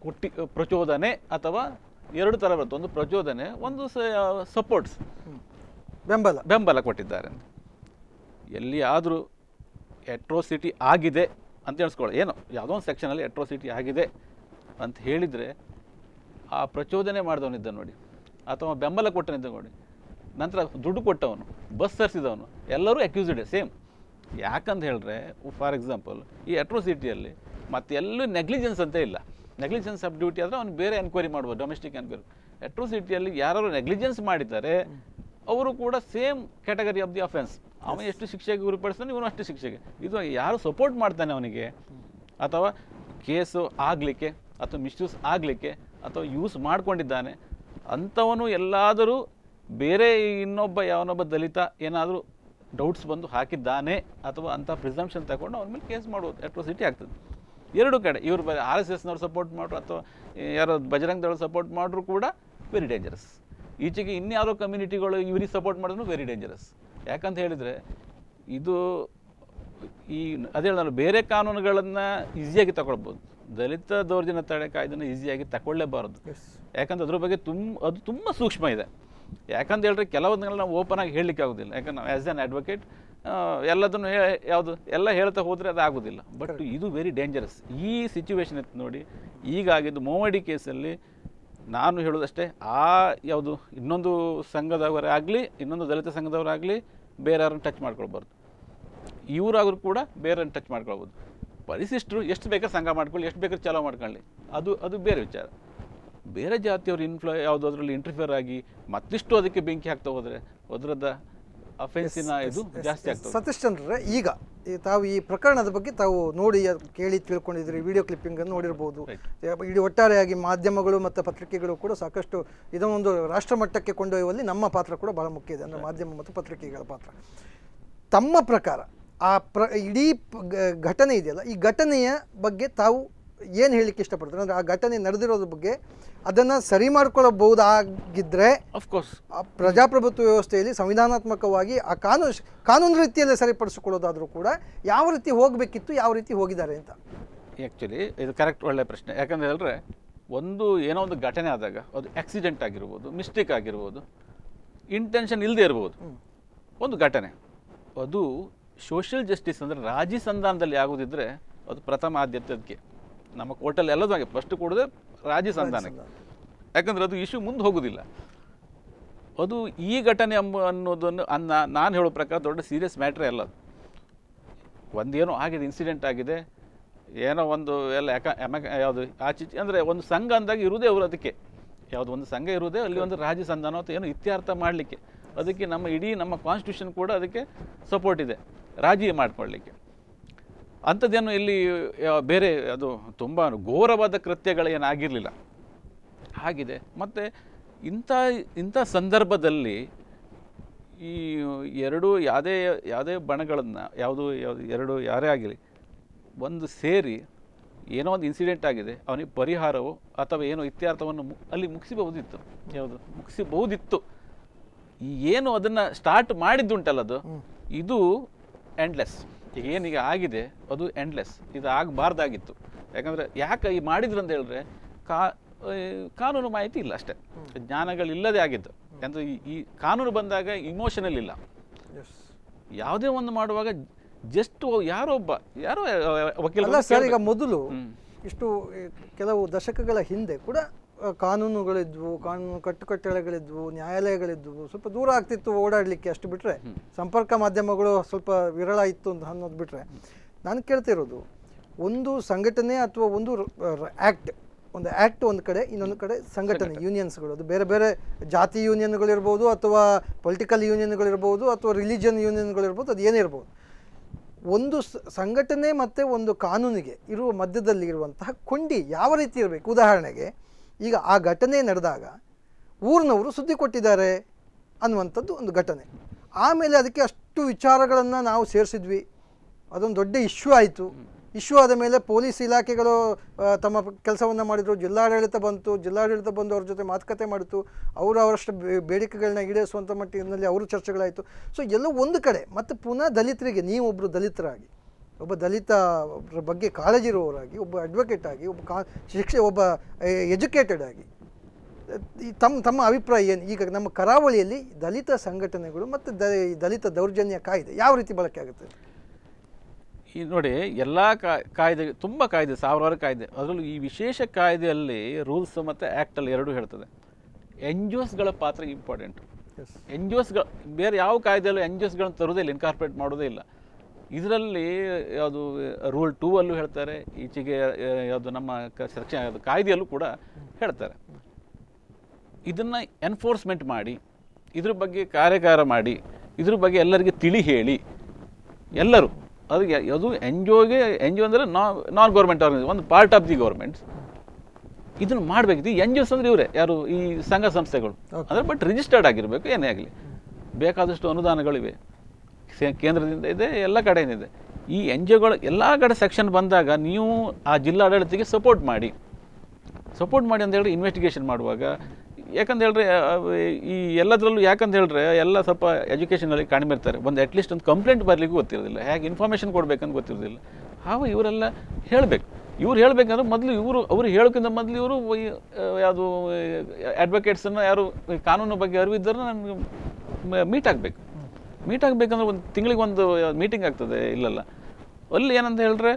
ಕೊಟ್ಟಿ ಪ್ರಚೋದನೆ ಅಥವಾ ಎರಡು ಥರ ಬರುತ್ತೆ. ಒಂದು ಪ್ರಚೋದನೆ ಒಂದು ಸಪೋರ್ಟ್ಸ್ ಬೆಂಬಲ. ಬೆಂಬಲ ಕೊಟ್ಟಿದ್ದಾರೆ ಎಲ್ಲಿಯಾದರೂ ಎಲ್ಲಿ ಆದರೂ ಎಟ್ರೋಸಿಟಿ ಆಗಿದೆ. ಅಂತ ಹೇಳ್ಸ್ಕೊಳ್ಳಿ ಏನು ಯಾವುದೋ ಒಂದು ಸೆಕ್ಷನಲ್ಲಿ ಎಟ್ರೋಸಿಟಿ ಆಗಿದೆ ಅಂತ ಹೇಳಿದರೆ ಆ ಪ್ರಚೋದನೆ ಮಾಡಿದವನಿದ್ದ ನೋಡಿ. ಅಥವಾ ಬೆಂಬಲ ಕೊಟ್ಟನಿದ್ದ ನೋಡಿ. ನಂತರ ದುಡ್ಡು ಕೊಟ್ಟವನು ಬಸ್ ತರಿಸಿದವನು ಎಲ್ಲರೂ ಅಕ್ಯೂಸ್ಡ್ ಸೇಮ್ ಯಾಕಂತ ಹೇಳಿದ್ರೆ ಫಾರ್ ಎಕ್ಸಾಂಪಲ್ ಈ ಅಟ್ರೋಸಿಟಿಯಲ್ಲಿ ಮತ್ತೆ ಎಲ್ಲೂ ನೆಗ್ಲಿಜೆನ್ಸ್ ಅಂತ ಇಲ್ಲ. ನೆಗ್ಲಿಜೆನ್ಸ್ ಆಫ್ ಡ್ಯೂಟಿ ಆದರೆ ಅವ್ನು ಬೇರೆ ಎನ್ಕ್ವೈರಿ ಮಾಡ್ಬೋದು ಡೊಮೆಸ್ಟಿಕ್ ಎನ್ಕ್ವೈರಿ ಎಟ್ರೋಸಿಟಿಯಲ್ಲಿ ಯಾರು ನೆಗ್ಲಿಜೆನ್ಸ್ ಮಾಡಿದ್ದಾರೆ ಅವರು ಕೂಡ same category of the offence ಅವನು ಎಷ್ಟು ಶಿಕ್ಷೆಗೆ ಗುರಿಪಡಿಸ್ತಾನೆ ಇವನು ಅಷ್ಟು ಶಿಕ್ಷೆಗೆ. ಇದು ಯಾರು ಸಪೋರ್ಟ್ ಮಾಡ್ತಾನೆ ಅವನಿಗೆ? ಅಥವಾ ಕೇಸು ಆಗಲಿಕ್ಕೆ, ಅಥವಾ ಮಿಸ್ಯೂಸ್ ಆಗಲಿಕ್ಕೆ, ಅಥವಾ ಯೂಸ್ ಮಾಡಿಕೊಂಡಿದ್ದಾನೆ, ಅಂಥವನು ಎಲ್ಲಾದರೂ ಬೇರೆ ಇನ್ನೊಬ್ಬ ಯಾವನೊಬ್ಬ ದಲಿತ ಏನಾದರೂ ಡೌಟ್ಸ್ ಬಂದು ಹಾಕಿದ್ದಾನೆ, ಅಥವಾ ಅಂಥ ಪ್ರಿಸಂಪ್ಷನ್ ತಗೊಂಡು ಅವನ ಮೇಲೆ ಕೇಸ್ ಮಾಡ್ಬೋದು ಅಟ್ರೋಸಿಟಿ ಆಗ್ತದೆ. ಎರಡು ಕಡೆ, ಇವರು ಆರ್ ಎಸ್ ಎಸ್ನವ್ರು ಸಪೋರ್ಟ್ ಮಾಡ್ರು, ಅಥವಾ ಯಾರೋ ಬಜರಂಗ್ ದಳ ಸಪೋರ್ಟ್ ಮಾಡ್ರು ಕೂಡ ವೆರಿ ಡೇಂಜರಸ್ ಈಚೆಗೆ ಇನ್ಯಾರೋ ಕಮ್ಯುನಿಟಿಗಳು ಇವ್ರಿಗೆ ಸಪೋರ್ಟ್ ಮಾಡಿದ್ರು ವೆರಿ ಡೇಂಜರಸ್ ಯಾಕಂತ ಹೇಳಿದರೆ ಇದು ಈ ಅದೇ ನಾನು ಬೇರೆ ಕಾನೂನುಗಳನ್ನು ಈಸಿಯಾಗಿ ತಗೊಳ್ಬೋದು. ದಲಿತ ದೌರ್ಜನ್ಯ ತಡೆ ಕಾಯ್ದೆನ ಈಸಿಯಾಗಿ ತಗೊಳ್ಳೇಬಾರದು. ಯಾಕಂದ್ರೆ ಅದ್ರ ಬಗ್ಗೆ ತುಂಬ ಅದು ತುಂಬ ಸೂಕ್ಷ್ಮ ಇದೆ. ಯಾಕಂತ ಹೇಳಿದ್ರೆ ಕೆಲವೊಂದನ್ನೆಲ್ಲ ನಾವು ಓಪನ್ ಆಗಿ ಹೇಳಲಿಕ್ಕೆ ಆಗೋದಿಲ್ಲ. ಯಾಕಂದ್ರೆ ನಾವು ಆ್ಯಸ್ ಆ್ಯನ್ ಅಡ್ವೊಕೇಟ್ ಎಲ್ಲದನ್ನು ಯಾವುದು ಎಲ್ಲ ಹೇಳ್ತಾ ಹೋದರೆ ಅದು ಆಗೋದಿಲ್ಲ. ಬಟ್ ಇದು ವೆರಿ ಡೇಂಜರಸ್ ಈ ಸಿಚುವೇಶನ್ ಇತ್ತು ನೋಡಿ ಈಗಾಗಿದ್ದು ಮೋವಡಿ ಕೇಸಲ್ಲಿ ನಾನು ಹೇಳೋದಷ್ಟೇ ಆ ಯಾವುದು ಇನ್ನೊಂದು ಸಂಘದವರೇ ಆಗಲಿ, ಇನ್ನೊಂದು ದಲಿತ ಸಂಘದವರಾಗಲಿ ಬೇರೆಯವ್ರನ್ನ ಟಚ್ ಮಾಡ್ಕೊಳ್ಬಾರ್ದು. ಇವರಾದರೂ ಕೂಡ ಬೇರೆಯವ್ರನ್ನ ಟಚ್ ಮಾಡ್ಕೊಳ್ಬೋದು. ಪರಿಶಿಷ್ಟರು ಎಷ್ಟು ಬೇಕಾದ್ರೆ ಸಂಘ ಮಾಡ್ಕೊಳ್ಳಿ, ಎಷ್ಟು ಬೇಕಾದ್ರೆ ಚಲೋ ಮಾಡ್ಕೊಳ್ಳಿ. ಅದು ಅದು ಬೇರೆ ವಿಚಾರ. ಬೇರೆ ಜಾತಿಯವ್ರು ಇನ್ಫ್ಲೋ ಯಾವುದಾದ್ರಲ್ಲಿ ಇಂಟರ್ಫಿಯರ್ ಆಗಿ ಮತ್ತಿಷ್ಟು ಅದಕ್ಕೆ ಬೆಂಕಿ ಹಾಕ್ತಾ ಹೋದರೆ, ಅದರದ ಅಫೆನ್ಸಿನ ಇದು ಜಾಸ್ತಿ ಆಗ್ತದೆ. ಸತೀಶ್ ಚಂದ್ರ ಈಗ ತಾವು ಈ ಪ್ರಕರಣದ ಬಗ್ಗೆ ತಾವು ನೋಡಿ ಕೇಳಿ ತಿಳ್ಕೊಂಡಿದ್ರಿ ವಿಡಿಯೋ ಕ್ಲಿಪ್ಪಿಂಗ್ ಅನ್ನು ನೋಡಿರ್ಬೋದು. ಇಡೀ ಒಟ್ಟಾರೆಯಾಗಿ ಮಾಧ್ಯಮಗಳು ಮತ್ತು ಪತ್ರಿಕೆಗಳು ಕೂಡ ಸಾಕಷ್ಟು ಇದೊಂದು ರಾಷ್ಟ್ರ ಮಟ್ಟಕ್ಕೆ ಕೊಂಡೊಯ್ಯುವಲ್ಲಿ ನಮ್ಮ ಪಾತ್ರ ಕೂಡ ಬಹಳ ಮುಖ್ಯ ಇದೆ ಅಂದರೆ ಮಾಧ್ಯಮ ಮತ್ತು ಪತ್ರಿಕೆಗಳ ಪಾತ್ರ. ತಮ್ಮ ಪ್ರಕಾರ ಆ ಪ್ರ ಇಡೀ ಘಟನೆ ಇದೆಯಲ್ಲ ಈ ಘಟನೆಯ ಬಗ್ಗೆ ತಾವು ಏನು ಹೇಳಲಿಕ್ಕೆ ಇಷ್ಟಪಡ್ತಾರೆ? ಅಂದರೆ ಆ ಘಟನೆ ನಡೆದಿರೋದ್ರ ಬಗ್ಗೆ ಅದನ್ನು ಸರಿ ಮಾಡ್ಕೊಳ್ಳಬಹುದಾಗಿದ್ದರೆ ಅಫ್ಕೋರ್ಸ್ ಆ ಪ್ರಜಾಪ್ರಭುತ್ವ ವ್ಯವಸ್ಥೆಯಲ್ಲಿ ಸಂವಿಧಾನಾತ್ಮಕವಾಗಿ ಆ ಕಾನೂನು ಕಾನೂನು ರೀತಿಯಲ್ಲಿ ಸರಿಪಡಿಸಿಕೊಳ್ಳೋದಾದರೂ ಕೂಡ ಯಾವ ರೀತಿ ಹೋಗಬೇಕಿತ್ತು ಯಾವ ರೀತಿ ಹೋಗಿದ್ದಾರೆ ಅಂತ. ಆ್ಯಕ್ಚುಲಿ ಇದು ಕರೆಕ್ಟ್ ಒಳ್ಳೆ ಪ್ರಶ್ನೆ. ಯಾಕಂದರೆ ಹೇಳಿದ್ರೆ ಒಂದು ಏನೋ ಒಂದು ಘಟನೆ ಆದಾಗ ಅದು ಆಕ್ಸಿಡೆಂಟ್ ಆಗಿರ್ಬೋದು ಮಿಸ್ಟೇಕ್ ಆಗಿರ್ಬೋದು ಇಂಟೆನ್ಷನ್ ಇಲ್ಲದೆ ಇರ್ಬೋದು ಒಂದು ಘಟನೆ. ಅದು ಸೋಷಿಯಲ್ ಜಸ್ಟಿಸ್ ಅಂದರೆ ರಾಜಿ ಸಂಧಾನದಲ್ಲಿ ಆಗೋದಿದ್ರೆ ಅದು ಪ್ರಥಮ ಆದ್ಯತೆ ಅದಕ್ಕೆ. ನಮ್ಮ ಕೋರ್ಟಲ್ಲಿ ಎಲ್ಲದೂ ಆಗಿದೆ ಫಸ್ಟ್ ಕೊಡದೆ ರಾಜಿ ಸಂಧಾನಕ್ಕೆ. ಯಾಕಂದ್ರೆ ಅದು ಇಶ್ಯೂ ಮುಂದೆ ಹೋಗೋದಿಲ್ಲ. ಅದು ಈ ಘಟನೆ ಎಂಬ ಅನ್ನೋದನ್ನು ಅನ್ನ ನಾನು ಹೇಳೋ ಪ್ರಕಾರ ದೊಡ್ಡ ಸೀರಿಯಸ್ ಮ್ಯಾಟ್ರೇ ಅಲ್ಲ ಅದು. ಒಂದೇನೋ ಆಗಿದೆ ಇನ್ಸಿಡೆಂಟ್ ಆಗಿದೆ ಏನೋ ಒಂದು ಎಲ್ಲ ಯಾಕ ಯಾವುದು ಆಚಿ ಅಂದರೆ ಒಂದು ಸಂಘ ಅಂದಾಗ ಇರುವುದೇ ಅವರು ಅದಕ್ಕೆ. ಯಾವುದು ಒಂದು ಸಂಘ ಇರುವುದೇ ಅಲ್ಲಿ ಒಂದು ರಾಜಿ ಸಂಧಾನ ಅಥವಾ ಏನೋ ಇತ್ಯರ್ಥ ಮಾಡಲಿಕ್ಕೆ. ಅದಕ್ಕೆ ನಮ್ಮ ಇಡೀ ನಮ್ಮ ಕಾನ್ಸ್ಟಿಟ್ಯೂಷನ್ ಕೂಡ ಅದಕ್ಕೆ ಸಪೋರ್ಟ್ ಇದೆ. ರಾಜಿ ಮಾಡ್ಕೊಳ್ಳಿಕ್ಕೆ ಅಂಥದ್ದೇನು ಇಲ್ಲಿ ಬೇರೆ ಅದು ತುಂಬ ಘೋರವಾದ ಕೃತ್ಯಗಳು ಏನಾಗಿರಲಿಲ್ಲ. ಆಗಿದೆ ಮತ್ತು ಇಂಥ ಇಂಥ ಸಂದರ್ಭದಲ್ಲಿ ಈ ಎರಡು ಯಾವುದೇ ಯಾವುದೇ ಬಣಗಳನ್ನು ಯಾವುದು ಯಾವುದು ಎರಡು ಯಾರೇ ಆಗಲಿ ಒಂದು ಸೇರಿ ಏನೋ ಒಂದು ಇನ್ಸಿಡೆಂಟ್ ಆಗಿದೆ ಅವನಿಗೆ ಪರಿಹಾರವು ಅಥವಾ ಏನೋ ಇತ್ಯಾರ್ಥವನ್ನು ಅಲ್ಲಿ ಮುಗಿಸಬಹುದಿತ್ತು. ಯಾವುದು? ಮುಗಿಸಬಹುದಿತ್ತು. ಏನು ಅದನ್ನು ಸ್ಟಾರ್ಟ್ ಮಾಡಿದ್ದುಂಟಲ್ಲ ಅದು? ಇದು ಎಂಡ್ಲೆಸ್ ಏನೀಗ ಆಗಿದೆ ಅದು ಎಂಡ್ಲೆಸ್ ಇದು ಆಗಬಾರ್ದಾಗಿತ್ತು. ಯಾಕಂದರೆ ಯಾಕೆ ಈ ಮಾಡಿದ್ರು ಅಂತ ಹೇಳಿದ್ರೆ ಕಾ ಕಾನೂನು ಮಾಹಿತಿ ಇಲ್ಲ ಅಷ್ಟೇ. ಜ್ಞಾನಗಳಿಲ್ಲದೆ ಆಗಿದ್ದು. ಅಂದರೆ ಈ- ಕಾನೂನು ಬಂದಾಗ ಇಮೋಷನಲ್ ಇಲ್ಲ. ಯಾವುದೇ ಒಂದು ಮಾಡುವಾಗ ಜಸ್ಟ್ ಯಾರೋ ಒಬ್ಬ ಯಾರೋ ವಕೀಲ ಸರ್ ಈಗ ಮೊದಲು ಇಷ್ಟು ಕೆಲವು ದಶಕಗಳ ಹಿಂದೆ ಕೂಡ ಕಾನೂನುಗಳಿದ್ವು ಕಾನೂನು ಕಟ್ಟುಕಟ್ಟಳೆಗಳಿದ್ವು ನ್ಯಾಯಾಲಯಗಳಿದ್ವು ಸ್ವಲ್ಪ ದೂರ ಆಗ್ತಿತ್ತು ಓಡಾಡಲಿಕ್ಕೆ ಅಷ್ಟು ಬಿಟ್ಟರೆ ಸಂಪರ್ಕ ಮಾಧ್ಯಮಗಳು ಸ್ವಲ್ಪ ವಿರಳ ಇತ್ತು ಅಂತ ಅನ್ನೋದು ಬಿಟ್ಟರೆ ನಾನು ಕೇಳ್ತಿರೋದು ಒಂದು ಸಂಘಟನೆ ಅಥವಾ ಒಂದು ಆ್ಯಕ್ಟ್ ಒಂದು ಆ್ಯಕ್ಟ್ ಒಂದು ಕಡೆ ಇನ್ನೊಂದು ಕಡೆ ಸಂಘಟನೆ ಯೂನಿಯನ್ಸ್ಗಳು. ಅದು ಬೇರೆ ಬೇರೆ ಜಾತಿ ಯೂನಿಯನ್ಗಳಿರ್ಬೋದು ಅಥವಾ ಪೊಲಿಟಿಕಲ್ ಯೂನಿಯನ್ಗಳಿರ್ಬೋದು ಅಥವಾ ರಿಲಿಜನ್ ಯೂನಿಯನ್ಗಳಿರ್ಬೋದು ಅದು ಏನೇ ಇರ್ಬೋದು. ಒಂದು ಸ- ಸಂಘಟನೆ ಮತ್ತು ಒಂದು ಕಾನೂನಿಗೆ ಇರುವ ಮಧ್ಯದಲ್ಲಿ ಇರುವಂತಹ ಕೊಂಡಿ ಯಾವ ರೀತಿ ಇರಬೇಕು? ಉದಾಹರಣೆಗೆ ಈಗ ಆ ಘಟನೆ ನಡೆದಾಗ ಊರಿನವರು ಸುದ್ದಿ ಕೊಟ್ಟಿದ್ದಾರೆ ಅನ್ನುವಂಥದ್ದು ಒಂದು ಘಟನೆ. ಆಮೇಲೆ ಅದಕ್ಕೆ ಅಷ್ಟು ವಿಚಾರಗಳನ್ನು ನಾವು ಸೇರಿಸಿದ್ವಿ. ಅದೊಂದು ದೊಡ್ಡ ಇಶ್ಯೂ ಆಯಿತು. ಇಶ್ಯೂ ಆದ ಮೇಲೆ ಪೊಲೀಸ್ ಇಲಾಖೆಗಳು ತಮ್ಮ ಕೆಲಸವನ್ನು ಮಾಡಿದರು. ಜಿಲ್ಲಾಡಳಿತ ಬಂತು. ಜಿಲ್ಲಾಡಳಿತ ಬಂದು ಅವ್ರ ಜೊತೆ ಮಾತುಕತೆ ಮಾಡಿತು. ಅವರು ಅವರಷ್ಟು ಬೇಡಿಕೆಗಳನ್ನ ಈಡೇರಿಸುವಂಥ ಮಟ್ಟಿನಲ್ಲಿ ಅವರು ಚರ್ಚೆಗಳಾಯಿತು. ಸೊ ಎಲ್ಲೋ ಒಂದು ಕಡೆ ಮತ್ತು ಪುನಃ ದಲಿತರಿಗೆ ನೀವೊಬ್ಬರು ದಲಿತರಾಗಿ ಒಬ್ಬ ದಲಿತ ಒಬ್ರ ಬಗ್ಗೆ ಕಾಳಜಿ ಇರುವವರಾಗಿ ಒಬ್ಬ ಅಡ್ವೊಕೇಟ್ ಆಗಿ ಒಬ್ಬ ಕಾ ಶಿಕ್ಷೆ ಒಬ್ಬ ಎಜುಕೇಟೆಡ್ ಆಗಿ. ಈ ತಮ್ಮ ತಮ್ಮ ಅಭಿಪ್ರಾಯ ಏನು? ಈಗ ನಮ್ಮ ಕರಾವಳಿಯಲ್ಲಿ ದಲಿತ ಸಂಘಟನೆಗಳು ಮತ್ತು ದ ದಲಿತ ದೌರ್ಜನ್ಯ ಕಾಯ್ದೆ ಯಾವ ರೀತಿ ಬಳಕೆ ಆಗುತ್ತೆ? ಈ ನೋಡಿ ಎಲ್ಲ ಕಾಯ್ದೆ ತುಂಬ ಕಾಯ್ದೆ ಸಾವಿರಾರು ಕಾಯ್ದೆ. ಅದರಲ್ಲೂ ಈ ವಿಶೇಷ ಕಾಯ್ದೆಯಲ್ಲಿ ರೂಲ್ಸ್ ಮತ್ತು ಆ್ಯಕ್ಟಲ್ಲಿ ಎರಡೂ ಹೇಳ್ತದೆ. ಎನ್ ಜಿ ಓಸ್ಗಳ ಪಾತ್ರ ಇಂಪಾರ್ಟೆಂಟ್ ಎಸ್ ಎನ್ ಜಿ ಓಸ್ಗಳು ಬೇರೆ ಯಾವ ಕಾಯ್ದೆಯಲ್ಲೂ ಎನ್ ಜಿ ಓಸ್ಗಳನ್ನ ತರೋದೇ ಇಲ್ಲ ಇನ್ಕಾರ್ಪೊರೇಟ್ ಮಾಡೋದೇ ಇಲ್ಲ. ಇದರಲ್ಲಿ ಯಾವುದು ರೂಲ್ ಟೂ ಅಲ್ಲೂ ಹೇಳ್ತಾರೆ ಈಚೆಗೆ ಯಾವುದು ನಮ್ಮ ಕಾಯ್ದೆಯಲ್ಲೂ ಕೂಡ ಹೇಳ್ತಾರೆ. ಇದನ್ನ ಎನ್ಫೋರ್ಸ್ಮೆಂಟ್ ಮಾಡಿ ಇದ್ರ ಬಗ್ಗೆ ಕಾರ್ಯಕಾರ ಮಾಡಿ ಇದ್ರ ಬಗ್ಗೆ ಎಲ್ಲರಿಗೆ ತಿಳಿ ಹೇಳಿ ಎಲ್ಲರೂ ಅದು ಯಾವುದು ಅದು ಎನ್ ಜಿ ಒಗೆ ಎನ್ ಜಿ ಒ ಅಂದರೆ ನಾನ್ ಗೌರ್ಮೆಂಟ್ ಆರ್ಗನೈಸ್ ಒಂದು ಪಾರ್ಟ್ ಆಫ್ ದಿ ಗೌರ್ಮೆಂಟ್ಸ್ ಇದನ್ನು ಮಾಡಬೇಕಿದೆ ಎನ್ ಜಿ ಒಸ್ ಅಂದ್ರೆ ಇವರೇ ಯಾರು ಈ ಸಂಘ ಸಂಸ್ಥೆಗಳು. ಅಂದರೆ ಬಟ್ ರಿಜಿಸ್ಟರ್ಡ್ ಆಗಿರಬೇಕು ಏನೇ ಆಗಲಿ. ಬೇಕಾದಷ್ಟು ಅನುದಾನಗಳಿವೆ. ಕೇಂದ್ರದಿಂದ ಇದೆ, ಎಲ್ಲ ಕಡೆಯಿಂದ ಇದೆ. ಈ ಎನ್ ಜಿ ಒಗಳು ಎಲ್ಲ ಕಡೆ ಸೆಕ್ಷನ್ ಬಂದಾಗ ನೀವು ಆ ಜಿಲ್ಲಾಡಳಿತಕ್ಕೆ ಸಪೋರ್ಟ್ ಮಾಡಿ. ಸಪೋರ್ಟ್ ಮಾಡಿ ಅಂತ ಹೇಳಿದ್ರೆ ಇನ್ವೆಸ್ಟಿಗೇಷನ್ ಮಾಡುವಾಗ, ಯಾಕಂತ ಹೇಳಿದ್ರೆ ಈ ಎಲ್ಲದರಲ್ಲೂ ಯಾಕಂತ ಹೇಳಿದ್ರೆ, ಎಲ್ಲ ಸ್ವಲ್ಪ ಎಜುಕೇಷನಲ್ಲಿ ಕಡಿಮೆ ಇರ್ತಾರೆ. ಒಂದು ಅಟ್ಲೀಸ್ಟ್ ಒಂದು ಕಂಪ್ಲೇಂಟ್ ಬರಲಿಕ್ಕೂ ಗೊತ್ತಿರೋದಿಲ್ಲ. ಹೇಗೆ ಇನ್ಫಾರ್ಮೇಷನ್ ಕೊಡಬೇಕಂತ ಗೊತ್ತಿರೋದಿಲ್ಲ. ಹಾವ ಇವರೆಲ್ಲ ಹೇಳಬೇಕು. ಇವ್ರು ಹೇಳಬೇಕಂದ್ರೆ ಮೊದಲು ಇವರು, ಅವ್ರು ಹೇಳೋಕ್ಕಿಂತ ಮೊದಲು ಇವರು ಯಾವುದು ಅಡ್ವೊಕೇಟ್ಸನ್ನು ಯಾರು ಕಾನೂನು ಬಗ್ಗೆ ಅರಿವಿದ್ದರೂ ನನಗೆ ಮೀಟ್ ಆಗಬೇಕು. ಮೀಟ್ ಆಗಬೇಕಂದ್ರೆ ಒಂದು ತಿಂಗಳಿಗೆ ಒಂದು ಮೀಟಿಂಗ್ ಆಗ್ತದೆ ಇಲ್ಲಲ್ಲ. ಅಲ್ಲಿ ಏನಂತ ಹೇಳಿದ್ರೆ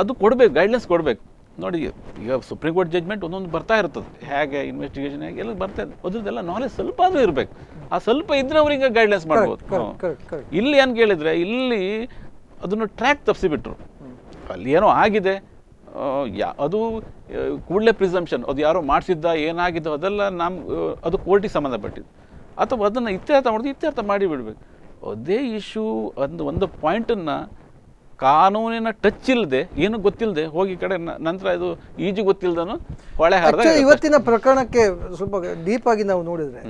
ಅದು ಕೊಡಬೇಕು ಗೈಡ್ಲೈನ್ಸ್ ಕೊಡಬೇಕು. ನೋಡಿ ಈಗ ಸುಪ್ರೀಂ ಕೋರ್ಟ್ ಜಜ್ಮೆಂಟ್ ಒಂದೊಂದು ಬರ್ತಾ ಇರ್ತದೆ. ಹೇಗೆ ಇನ್ವೆಸ್ಟಿಗೇಷನ್ ಹೇಗೆ ಎಲ್ಲ ಬರ್ತಾ ಇದೆ ಅದ್ರದ್ದೆಲ್ಲ ನಾಲೆಜ್ ಸ್ವಲ್ಪ ಆದರೂ ಇರಬೇಕು. ಆ ಸ್ವಲ್ಪ ಇದ್ರೆ ಅವ್ರಿಗೆ ಗೈಡ್ಲೈನ್ಸ್ ಮಾಡ್ಬೋದು. ಇಲ್ಲಿ ಏನು ಕೇಳಿದರೆ ಇಲ್ಲಿ ಅದನ್ನು ಟ್ರ್ಯಾಕ್ ತಪ್ಪಿಸಿಬಿಟ್ರು ಅಲ್ಲಿ ಏನೋ ಆಗಿದೆ ಯಾ ಅದು ಕೂಡಲೇ ಪ್ರಿಸಂಪ್ಷನ್ ಅದು ಯಾರೋ ಮಾಡಿಸಿದ್ದ ಏನಾಗಿದ್ದೋ ಅದೆಲ್ಲ ನಮ್ಮ ಅದು ಕೋರ್ಟಿಗೆ ಸಂಬಂಧಪಟ್ಟಿದ್ದು. ಅಥವಾ ಅದನ್ನು ಇತ್ಯರ್ಥ ಮಾಡಿದ್ರೆ ಇತ್ಯರ್ಥ ಮಾಡಿ ಬಿಡಬೇಕು. ಅದೇ ಇಶ್ಯೂ ಒಂದು ಒಂದು ಪಾಯಿಂಟನ್ನು ಕಾನೂನಿನ ಟಚ್ ಇಲ್ಲದೆ ಏನು ಗೊತ್ತಿಲ್ಲದೆ ಹೋಗಿ ಕಡೆ ನಂತರ ಇದು ಈಜು ಗೊತ್ತಿಲ್ಲದನು ಹೊಳೆ ಇವತ್ತಿನ ಪ್ರಕರಣಕ್ಕೆ ಸ್ವಲ್ಪ ಡೀಪ್ ಆಗಿ ನಾವು ನೋಡಿದ್ರೆ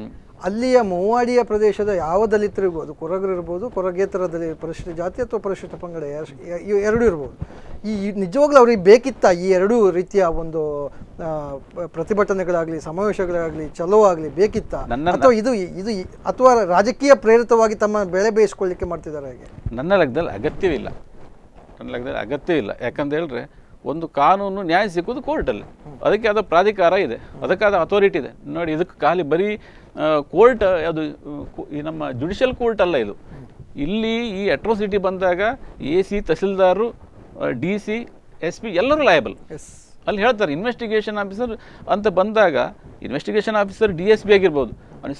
ಅಲ್ಲಿಯ ಮೂವಾಡಿಯ ಪ್ರದೇಶದ ಯಾವ ದಲಿತರಿಗೂ ಅದು ಕೊರಗರು ಇರ್ಬೋದು ಕೊರಗೇತರ ದಲಿ ಪರಿಶಿಷ್ಟ ಜಾತಿ ಅಥವಾ ಪರಿಶಿಷ್ಟ ಪಂಗಡ ಎರಡು ಇವು ಎರಡೂ ಇರ್ಬೋದು. ಈ ನಿಜವಾಗ್ಲೂ ಅವ್ರಿಗೆ ಬೇಕಿತ್ತ ಈ ಎರಡೂ ರೀತಿಯ ಒಂದು ಪ್ರತಿಭಟನೆಗಳಾಗಲಿ ಸಮಾವೇಶಗಳಾಗಲಿ ಚಲೋ ಆಗಲಿ ಬೇಕಿತ್ತ? ಅಥವಾ ಇದು ಇದು ಅಥವಾ ರಾಜಕೀಯ ಪ್ರೇರಿತವಾಗಿ ತಮ್ಮ ಬೆಳೆ ಬೇಯಿಸ್ಕೊಳ್ಳಿಕ್ಕೆ ಮಾಡ್ತಿದ್ದಾರೆ ಹಾಗೆ? ನನ್ನ ಲೆಕ್ಕದಲ್ಲಿ ಅಗತ್ಯವಿಲ್ಲ. ನನ್ನ ಲೆಕ್ಕದಲ್ಲಿ ಅಗತ್ಯವಿಲ್ಲ. ಯಾಕಂತ ಹೇಳಿದ್ರೆ ಒಂದು ಕಾನೂನು ನ್ಯಾಯ ಸಿಕ್ಕೋದು ಕೋರ್ಟಲ್ಲಿ. ಅದಕ್ಕೆ ಆದ ಪ್ರಾಧಿಕಾರ ಇದೆ. ಅದಕ್ಕಾದ ಅಥಾರಿಟಿ ಇದೆ. ನೋಡಿ ಇದಕ್ಕೆ ಖಾಲಿ ಬರೀ ಕೋರ್ಟ್ ಅದು ಈ ನಮ್ಮ ಜುಡಿಷಿಯಲ್ ಕೋರ್ಟ್ ಅಲ್ಲ ಇದು. ಇಲ್ಲಿ ಈ ಅಟ್ರೋಸಿಟಿ ಬಂದಾಗ A C tahsildar D C S P ಎಲ್ಲರೂ ಲಯಬಲ್ ಎಸ್ ಅಲ್ಲಿ ಹೇಳ್ತಾರೆ ಇನ್ವೆಸ್ಟಿಗೇಷನ್ ಆಫೀಸರ್ ಅಂತ ಬಂದಾಗ investigation officer D S P ಆಗಿರ್ಬೋದು.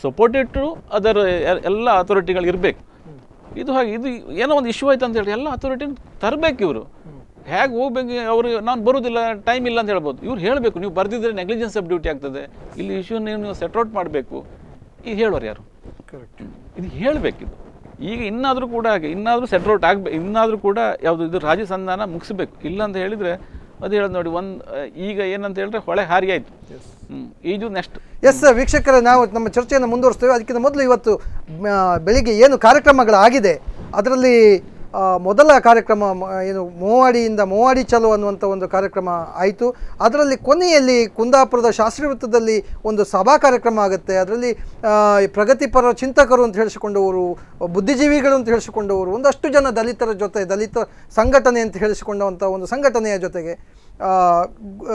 ಸಪೋರ್ಟೆಡ್ ಟು ಅದರ ಎಲ್ಲ ಅಥಾರಿಟಿಗಳು ಇರಬೇಕು ಇದು ಹಾಗೆ ಇದು ಏನೋ ಒಂದು ಇಶ್ಯೂ ಆಯ್ತು ಅಂತ ಹೇಳಿ ಎಲ್ಲ ಅಥಾರಿಟಿನ ತರಬೇಕು ಇವರು. ಹೇಗೆ ಹೋಗ್ಬೇಕು ಅವರು ನಾನು ಬರೋದಿಲ್ಲ ಟೈಮ್ ಇಲ್ಲ ಅಂತ ಹೇಳ್ಬೋದು. ಇವ್ರು ಹೇಳಬೇಕು ನೀವು ಬರೆದಿದ್ರೆ ನೆಗ್ಲಿಜೆನ್ಸ್ ಆಫ್ ಡ್ಯೂಟಿ ಆಗ್ತದೆ. ಇಲ್ಲಿ ಇಶ್ಯೂ ನೀವು ಸೆಟ್ಔಟ್ ಮಾಡಬೇಕು. ಈಗ ಹೇಳೋರು ಯಾರು? ಕರೆಕ್ಟ್ ಇದು ಹೇಳಬೇಕಿದು ಈಗ ಇನ್ನಾದರೂ ಕೂಡ ಹಾಗೆ ಇನ್ನಾದರೂ ಸೆಟ್ಔಟ್ ಆಗಬೇಕು ಇನ್ನಾದರೂ ಕೂಡ ಯಾವುದು ಇದು ರಾಜ್ಯ ಸಂಧಾನ ಮುಗಿಸ್ಬೇಕು. ಇಲ್ಲ ಅಂತ ಹೇಳಿದರೆ ಅದು ಹೇಳೋದು ನೋಡಿ ಒಂದು ಈಗ ಏನಂತ ಹೇಳಿದ್ರೆ ಹೊಳೆ ಹಾರಿ ಆಯಿತು. ಹ್ಞೂ ಈಜು ನೆಕ್ಸ್ಟ್ ಎಸ್ ವೀಕ್ಷಕರ ನಾವು ನಮ್ಮ ಚರ್ಚೆಯನ್ನು ಮುಂದುವರಿಸ್ತೇವೆ. ಅದಕ್ಕಿಂತ ಮೊದಲು ಇವತ್ತು ಬೆಳಿಗ್ಗೆ ಏನು ಕಾರ್ಯಕ್ರಮಗಳಾಗಿದೆ ಅದರಲ್ಲಿ ಮೊದಲ ಕಾರ್ಯಕ್ರಮ ಏನು, ಮೋವಾಡಿಯಿಂದ ಮೋವಾಡಿ ಚಲೋ ಅನ್ನುವಂಥ ಒಂದು ಕಾರ್ಯಕ್ರಮ ಆಯಿತು. ಅದರಲ್ಲಿ ಕೊನೆಯಲ್ಲಿ ಕುಂದಾಪುರದ ಶಾಸ್ತ್ರೀಯ ವೃತ್ತದಲ್ಲಿ ಒಂದು ಸಭಾ ಕಾರ್ಯಕ್ರಮ ಆಗುತ್ತೆ. ಅದರಲ್ಲಿ ಪ್ರಗತಿಪರ ಚಿಂತಕರು ಅಂತ ಹೇಳಿಸಿಕೊಂಡವರು, ಬುದ್ಧಿಜೀವಿಗಳು ಅಂತ ಹೇಳಿಸಿಕೊಂಡವರು, ಒಂದಷ್ಟು ಜನ ದಲಿತರ ಜೊತೆ, ದಲಿತ ಸಂಘಟನೆ ಅಂತ ಹೇಳಿಸಿಕೊಂಡವಂಥ ಒಂದು ಸಂಘಟನೆಯ ಜೊತೆಗೆ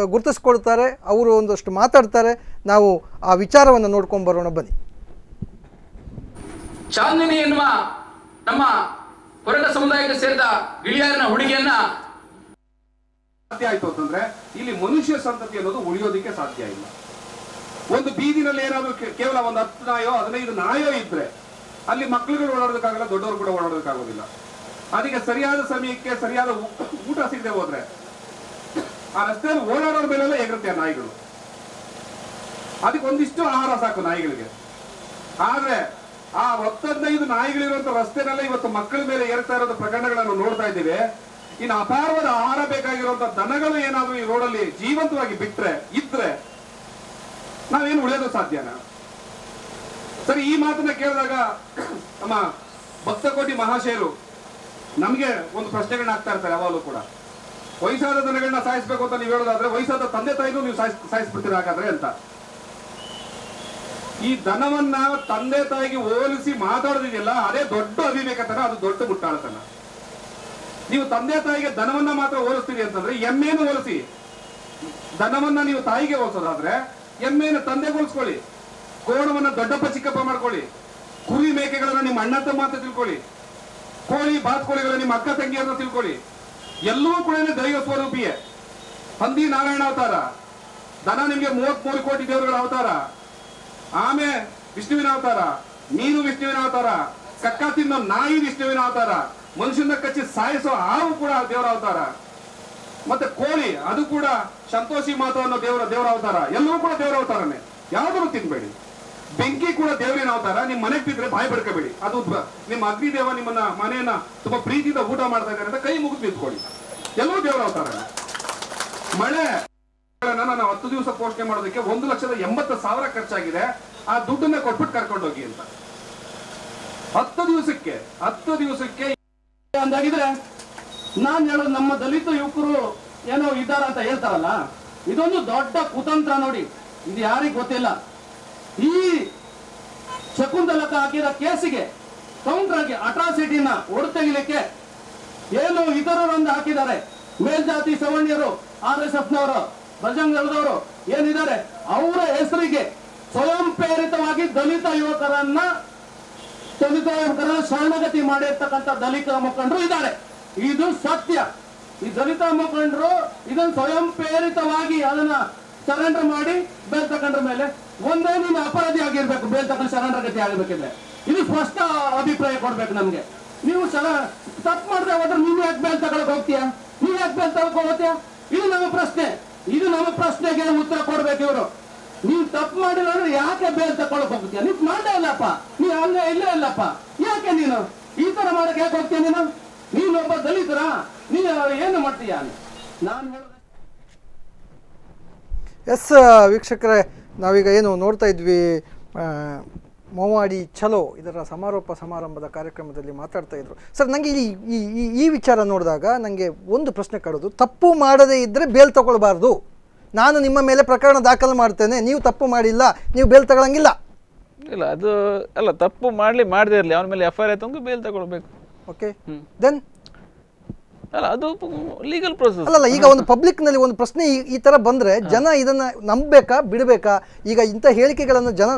ಗುರುತಿಸ್ಕೊಳ್ತಾರೆ. ಅವರು ಒಂದಷ್ಟು ಮಾತಾಡ್ತಾರೆ. ನಾವು ಆ ವಿಚಾರವನ್ನು ನೋಡ್ಕೊಂಡು ಬರೋಣ. ಬನ್ನಿ. ಚಾಂದಿನಿ ಎನ್ನುವ ನಮ್ಮ ಕೊರಗ ಸಮುದಾಯಕ್ಕೆ ಸೇರಿದ ಗಿಳಿಯಾರನ ಹುಡುಗಿಯನ್ನ ಸಾಧ್ಯ ಆಯ್ತು ಅಂತಂದ್ರೆ ಇಲ್ಲಿ ಮನುಷ್ಯ ಸಂತತಿ ಅನ್ನೋದು ಉಳಿಯೋದಿಕ್ಕೆ ಸಾಧ್ಯ ಇಲ್ಲ. ಒಂದು ಬೀದಿನಲ್ಲಿ ಏನಾದ್ರು ಕೇವಲ ಒಂದು ಹತ್ತು ನಾಯೋ, ಹದಿನೈದು ನಾಯೋ ಇದ್ರೆ ಅಲ್ಲಿ ಮಕ್ಕಳುಗಳು ಓಡಾಡೋದಕ್ಕಾಗಲ್ಲ ದೊಡ್ಡವರು ಕೂಡ ಓಡಾಡೋದಕ್ಕಾಗೋದಿಲ್ಲ. ಅದಕ್ಕೆ ಸರಿಯಾದ ಸಮಯಕ್ಕೆ ಸರಿಯಾದ ಊಟ ಸಿಗದೆ ಹೋದ್ರೆ ಆ ರಸ್ತೆಯಲ್ಲಿ ಓಡಾಡೋರ ಮೇಲೆಲ್ಲ ಎಗರುತ್ತೆ ಆ ನಾಯಿಗಳು. ಅದಕ್ಕೆ ಒಂದಿಷ್ಟು ಆಹಾರ ಸಾಕು ನಾಯಿಗಳಿಗೆ. ಆದ್ರೆ ಆ ಹತ್ತದೈದು ನಾಯಿಗಳಿರುವಂತ ರಸ್ತೆನೆಲ್ಲ ಇವತ್ತು ಮಕ್ಕಳ ಮೇಲೆ ಏರ್ತಾ ಇರೋದು ಪ್ರಕರಣಗಳನ್ನು ನೋಡ್ತಾ ಇದ್ದೀವಿ. ಇನ್ನು ಅಪಾರವಾದ ಆಹಾರ ಬೇಕಾಗಿರುವಂತ ದನಗಳು ಏನಾದ್ರೂ ಈ ರೋಡಲ್ಲಿ ಜೀವಂತವಾಗಿ ಬಿಟ್ರೆ, ಇದ್ರೆ ನಾವೇನು ಉಳಿಯೋದು ಸಾಧ್ಯನ? ಸರಿ, ಈ ಮಾತನ್ನ ಕೇಳಿದಾಗ <clears throat> ನಮ್ಮ ಭಕ್ತಕೋಟಿ ಮಹಾಶಯರು ನಮ್ಗೆ ಒಂದು ಪ್ರಶ್ನೆಗಳನ್ನ ಆಗ್ತಾ ಇರ್ತಾರೆ ಯಾವಾಗಲೂ ಕೂಡ. ವಯಸ್ಸಾದ ದನಗಳನ್ನ ಸಾಯಿಸ್ಬೇಕು ಅಂತ ನೀವು ಹೇಳೋದಾದ್ರೆ, ವಯಸ್ಸಾದ ತಂದೆ ತಾಯಿನೂ ನೀವು ಸಾಯಿಸ್, ಸಾಯಿಸ್ಬಿಡ್ತೀರ ಹಾಗಾದ್ರೆ ಅಂತ. ಈ ಧನವನ್ನ ತಂದೆ ತಾಯಿಗೆ ಹೋಲಿಸಿ ಮಾತಾಡೋದಿದೆಯಲ್ಲ, ಅದೇ ದೊಡ್ಡ ಅಭಿವೇಕತನ ಅದು ದೊಡ್ಡ ಮುಟ್ಟಾಳತನ. ನೀವು ತಂದೆ ತಾಯಿಗೆ ಧನವನ್ನ ಮಾತ್ರ ಹೋಲಿಸ್ತೀರಿ ಅಂತಂದ್ರೆ, ಎಮ್ಮೆಯನ್ನು ಹೋಲಿಸಿ. ಧನವನ್ನ ನೀವು ತಾಯಿಗೆ ಹೋಲಿಸೋದಾದ್ರೆ, ಎಮ್ಮೆಯನ್ನು ತಂದೆ ಹೋಲಿಸ್ಕೊಳ್ಳಿ. ಕೋಣವನ್ನ ದೊಡ್ಡಪ್ಪ, ಚಿಕ್ಕಪ್ಪ ಮಾಡ್ಕೊಳ್ಳಿ. ಕುರಿ ಮೇಕೆಗಳನ್ನ ನಿಮ್ಮ ಅಣ್ಣ, ತಮ್ಮ ಅಂತ ತಿಳ್ಕೊಳ್ಳಿ. ಕೋಳಿ, ಬಾತ್ಕೋಳಿಗಳನ್ನ ನಿಮ್ಮ ಅಕ್ಕ, ತಂಗಿ ಅಂತ ತಿಳ್ಕೊಳ್ಳಿ. ಎಲ್ಲವೂ ಕೂಡ ದೈವ ಸ್ವರೂಪಿಯೇ. ಹಂದಿ ನಾರಾಯಣ ಅವತಾರ. ದನ ನಿಮ್ಗೆ ಮೂವತ್ಮೂರು ಕೋಟಿ ದೇವರುಗಳ ಅವತಾರ. ಆಮೆ ವಿಷ್ಣುವಿನ ಅವತಾರ, ಮೀನು ವಿಷ್ಣುವಿನ ಅವತಾರ, ಕಕ್ಕ ತಿನ್ನೋ ನಾಯಿ ವಿಷ್ಣುವಿನ ಅವತಾರ, ಮನುಷ್ಯನ ಕಚ್ಚಿ ಸಾಯಿಸೋ ಹಾವು ಕೂಡ ದೇವರ ಅವತಾರ. ಮತ್ತೆ ಕೋಳಿ, ಅದು ಕೂಡ ಸಂತೋಷಿ ಮಾತು ಅನ್ನೋ ದೇವರ ದೇವರ ಅವತಾರ. ಎಲ್ಲವೂ ಕೂಡ ದೇವರ ಅವತಾರನೇ. ಯಾವ್ದಾರು ತಿನ್ಬೇಡಿ. ಬೆಂಕಿ ಕೂಡ ದೇವರಿನ ಅವತಾರ. ನಿಮ್ ಮನೆಗೆ ಬಿದ್ರೆ ಬಾಯಿ ಬಡ್ಕೋಬೇಡಿ. ಅದು ನಿಮ್ಮ ಅಗ್ನಿ ದೇವ ನಿಮ್ಮನ್ನ ಮನೆಯನ್ನ ತುಂಬಾ ಪ್ರೀತಿಯಿಂದ ಊಟ ಮಾಡ್ತಾ ಇದ್ದಾರೆ ಅಂತ ಕೈ ಮುಗಿದು ನಿಂತ್ಕೊಳ್ಳಿ ಎಲ್ಲವೂ ದೇವರ ಅವತಾರ ಮಳೆ. ನಾನು ಹತ್ತು ದಿವಸ ಪೋಷಣೆ ಮಾಡೋದಕ್ಕೆ ಒಂದು ಲಕ್ಷದ ಎಂಬತ್ತು ಸಾವಿರ ಖರ್ಚಾಗಿದೆ. ಆ ದುಡ್ಡನ್ನ ಕೊಟ್ಬಿಟ್ಟು ಕರ್ಕೊಂಡು ಹೋಗಿ ಅಂತ. ಹತ್ತು ದಿವಸಕ್ಕೆ ಹತ್ತು ದಿವಸಕ್ಕೆ ಅಂದಾಗಿದ್ರೆ ನಾನ್ ಹೇಳೋದು ನಮ್ಮ ದಲಿತ ಯುವಕರು ಏನೋ ಇದ್ದಾರ ಅಂತ ಹೇಳ್ತಾರಲ್ಲ, ಇದೊಂದು ದೊಡ್ಡ ಕುತಂತ್ರ ನೋಡಿ, ಇದು ಯಾರಿಗ್ ಗೊತ್ತಿಲ್ಲ. ಈ ಶಕುಂತಲಕ ಹಾಕಿದ ಕೇಸಿಗೆ ಕೌಂಟರ್ ಆಗಿ ಅಟ್ರಾಸಿಟಿನ ತೆಗಿಲಿಕ್ಕೆ ಏನು ಇತರರೊಂದು ಹಾಕಿದ್ದಾರೆ. ಮೇಲ್ಜಾತಿ ಸವಣ್ಯರು ಆರ್ ಎಸ್ ಎಫ್ನವರು. ಬಜರಂಗದವರು ಏನಿದ್ದಾರೆ, ಅವರ ಹೆಸರಿಗೆ ಸ್ವಯಂ ಪ್ರೇರಿತವಾಗಿ ದಲಿತ ಯುವಕರನ್ನ ದಲಿತ ಯುವಕರನ್ನ ಶರಣಗತಿ ಮಾಡಿರ್ತಕ್ಕಂಥ ದಲಿತ ಮುಖಂಡರು ಇದ್ದಾರೆ. ಇದು ಸತ್ಯ. ಈ ದಲಿತ ಮುಖಂಡರು ಇದನ್ನ ಸ್ವಯಂ ಪ್ರೇರಿತವಾಗಿ ಅದನ್ನ ಸರೆಂಡರ್ ಮಾಡಿ ಬೇಲ್ ಮೇಲೆ ಒಂದೇ ನೀನು ಅಪರಾಧಿ ಆಗಿರ್ಬೇಕು ಬೇಲ್ ತಗೊಂಡು ಸರೆಂಡರ್ ಗತಿ ಇದು ಸ್ಪಷ್ಟ ಅಭಿಪ್ರಾಯ ಕೊಡ್ಬೇಕು ನಮ್ಗೆ. ನೀವು ಸರ ತಪ್ಪು ಮಾಡಿದ್ರೆ ಹೋದ್ರೆ ನೀನು ಯಾಕೆ ಬೇಲ್ ತಗೊಳಕ್ ಹೋಗ್ತೀಯಾ? ನೀವ್ ಯಾಕೆ ಬೇಲ್ ಹೋಗ್ತೀಯಾ? ಇದು ನಮ್ಮ ಪ್ರಶ್ನೆ. ಇದು ನಮ್ಮ ಪ್ರಶ್ನೆಗೆ ಉತ್ತರ ಕೊಡ್ಬೇಕು ಇವರು? ನೀವ್ ತಪ್ಪು ಮಾಡಿಲ್ಲ ಅಂದ್ರೆ ಯಾಕೆ ಬೇಲ್ ತಕೊಳಕ್ ಹೋಗ್ತೀಯ? ನೀವ್ ಮಾಡೇ ಇಲ್ಲಪ್ಪ. ನೀ ಅಲ್ಲೇ ಇಲ್ಲೇ ಇಲ್ಲಪ್ಪ. ಯಾಕೆ ನೀನು? ಈ ತರ ಮಾಡಕ್ ಯಾಕೆ ಹೋಗ್ತೀಯ ನೀನು? ನೀನೊಬ್ಬ ದಲಿತರ. ನೀನು ಏನು ಮಾಡ್ತೀಯ? ನಾನು ಹೇಳ ಎಸ್, ವೀಕ್ಷಕರೇ, ನಾವೀಗ ಏನು ನೋಡ್ತಾ ಇದ್ವಿ ಮೋವಾಡಿ ಚಲೋ ಇದರ ಸಮಾರೋಪ ಸಮಾರಂಭದ ಕಾರ್ಯಕ್ರಮದಲ್ಲಿ ಮಾತಾಡ್ತಾ ಇದ್ರು. ಸರ್ ನನಗೆ ಈ ಈ ಈ- ವಿಚಾರ ನೋಡಿದಾಗ ನನಗೆ ಒಂದು ಪ್ರಶ್ನೆ ಕಾಡೋದು ತಪ್ಪು ಮಾಡದೇ ಇದ್ದರೆ ಬೇಲ್ ತಗೊಳ್ಬಾರ್ದು. ನಾನು ನಿಮ್ಮ ಮೇಲೆ ಪ್ರಕರಣ ದಾಖಲು ಮಾಡ್ತೇನೆ ನೀವು ತಪ್ಪು ಮಾಡಿಲ್ಲ ನೀವು ಬೇಲ್ ತಗೊಳಂಗಿಲ್ಲ. ಇಲ್ಲ ಅದು ಅಲ್ಲ ತಪ್ಪು ಮಾಡಲಿ ಮಾಡದೇ ಇರಲಿ. ಅವನ ಮೇಲೆ ಎಫ್ ಐ ಆರ್ ಆಯ್ತು ಬೇಲ್ ತಗೊಳ್ಬೇಕು. ಓಕೆ ದೆನ್ ಅಲ್ಲ ಅದು ಲೀಗಲ್ ಪ್ರೊಸೆಸ್ ಅಲ್ಲ ಈಗ ಒಂದು ಪಬ್ಲಿಕ್ನಲ್ಲಿ ಒಂದು ಪ್ರಶ್ನೆ ಈ ಥರ ಬಂದರೆ ಜನ ಇದನ್ನ ನಂಬಬೇಕಾ ಬಿಡಬೇಕಾ? ಈಗ ಇಂಥ ಹೇಳಿಕೆಗಳನ್ನು ಜನ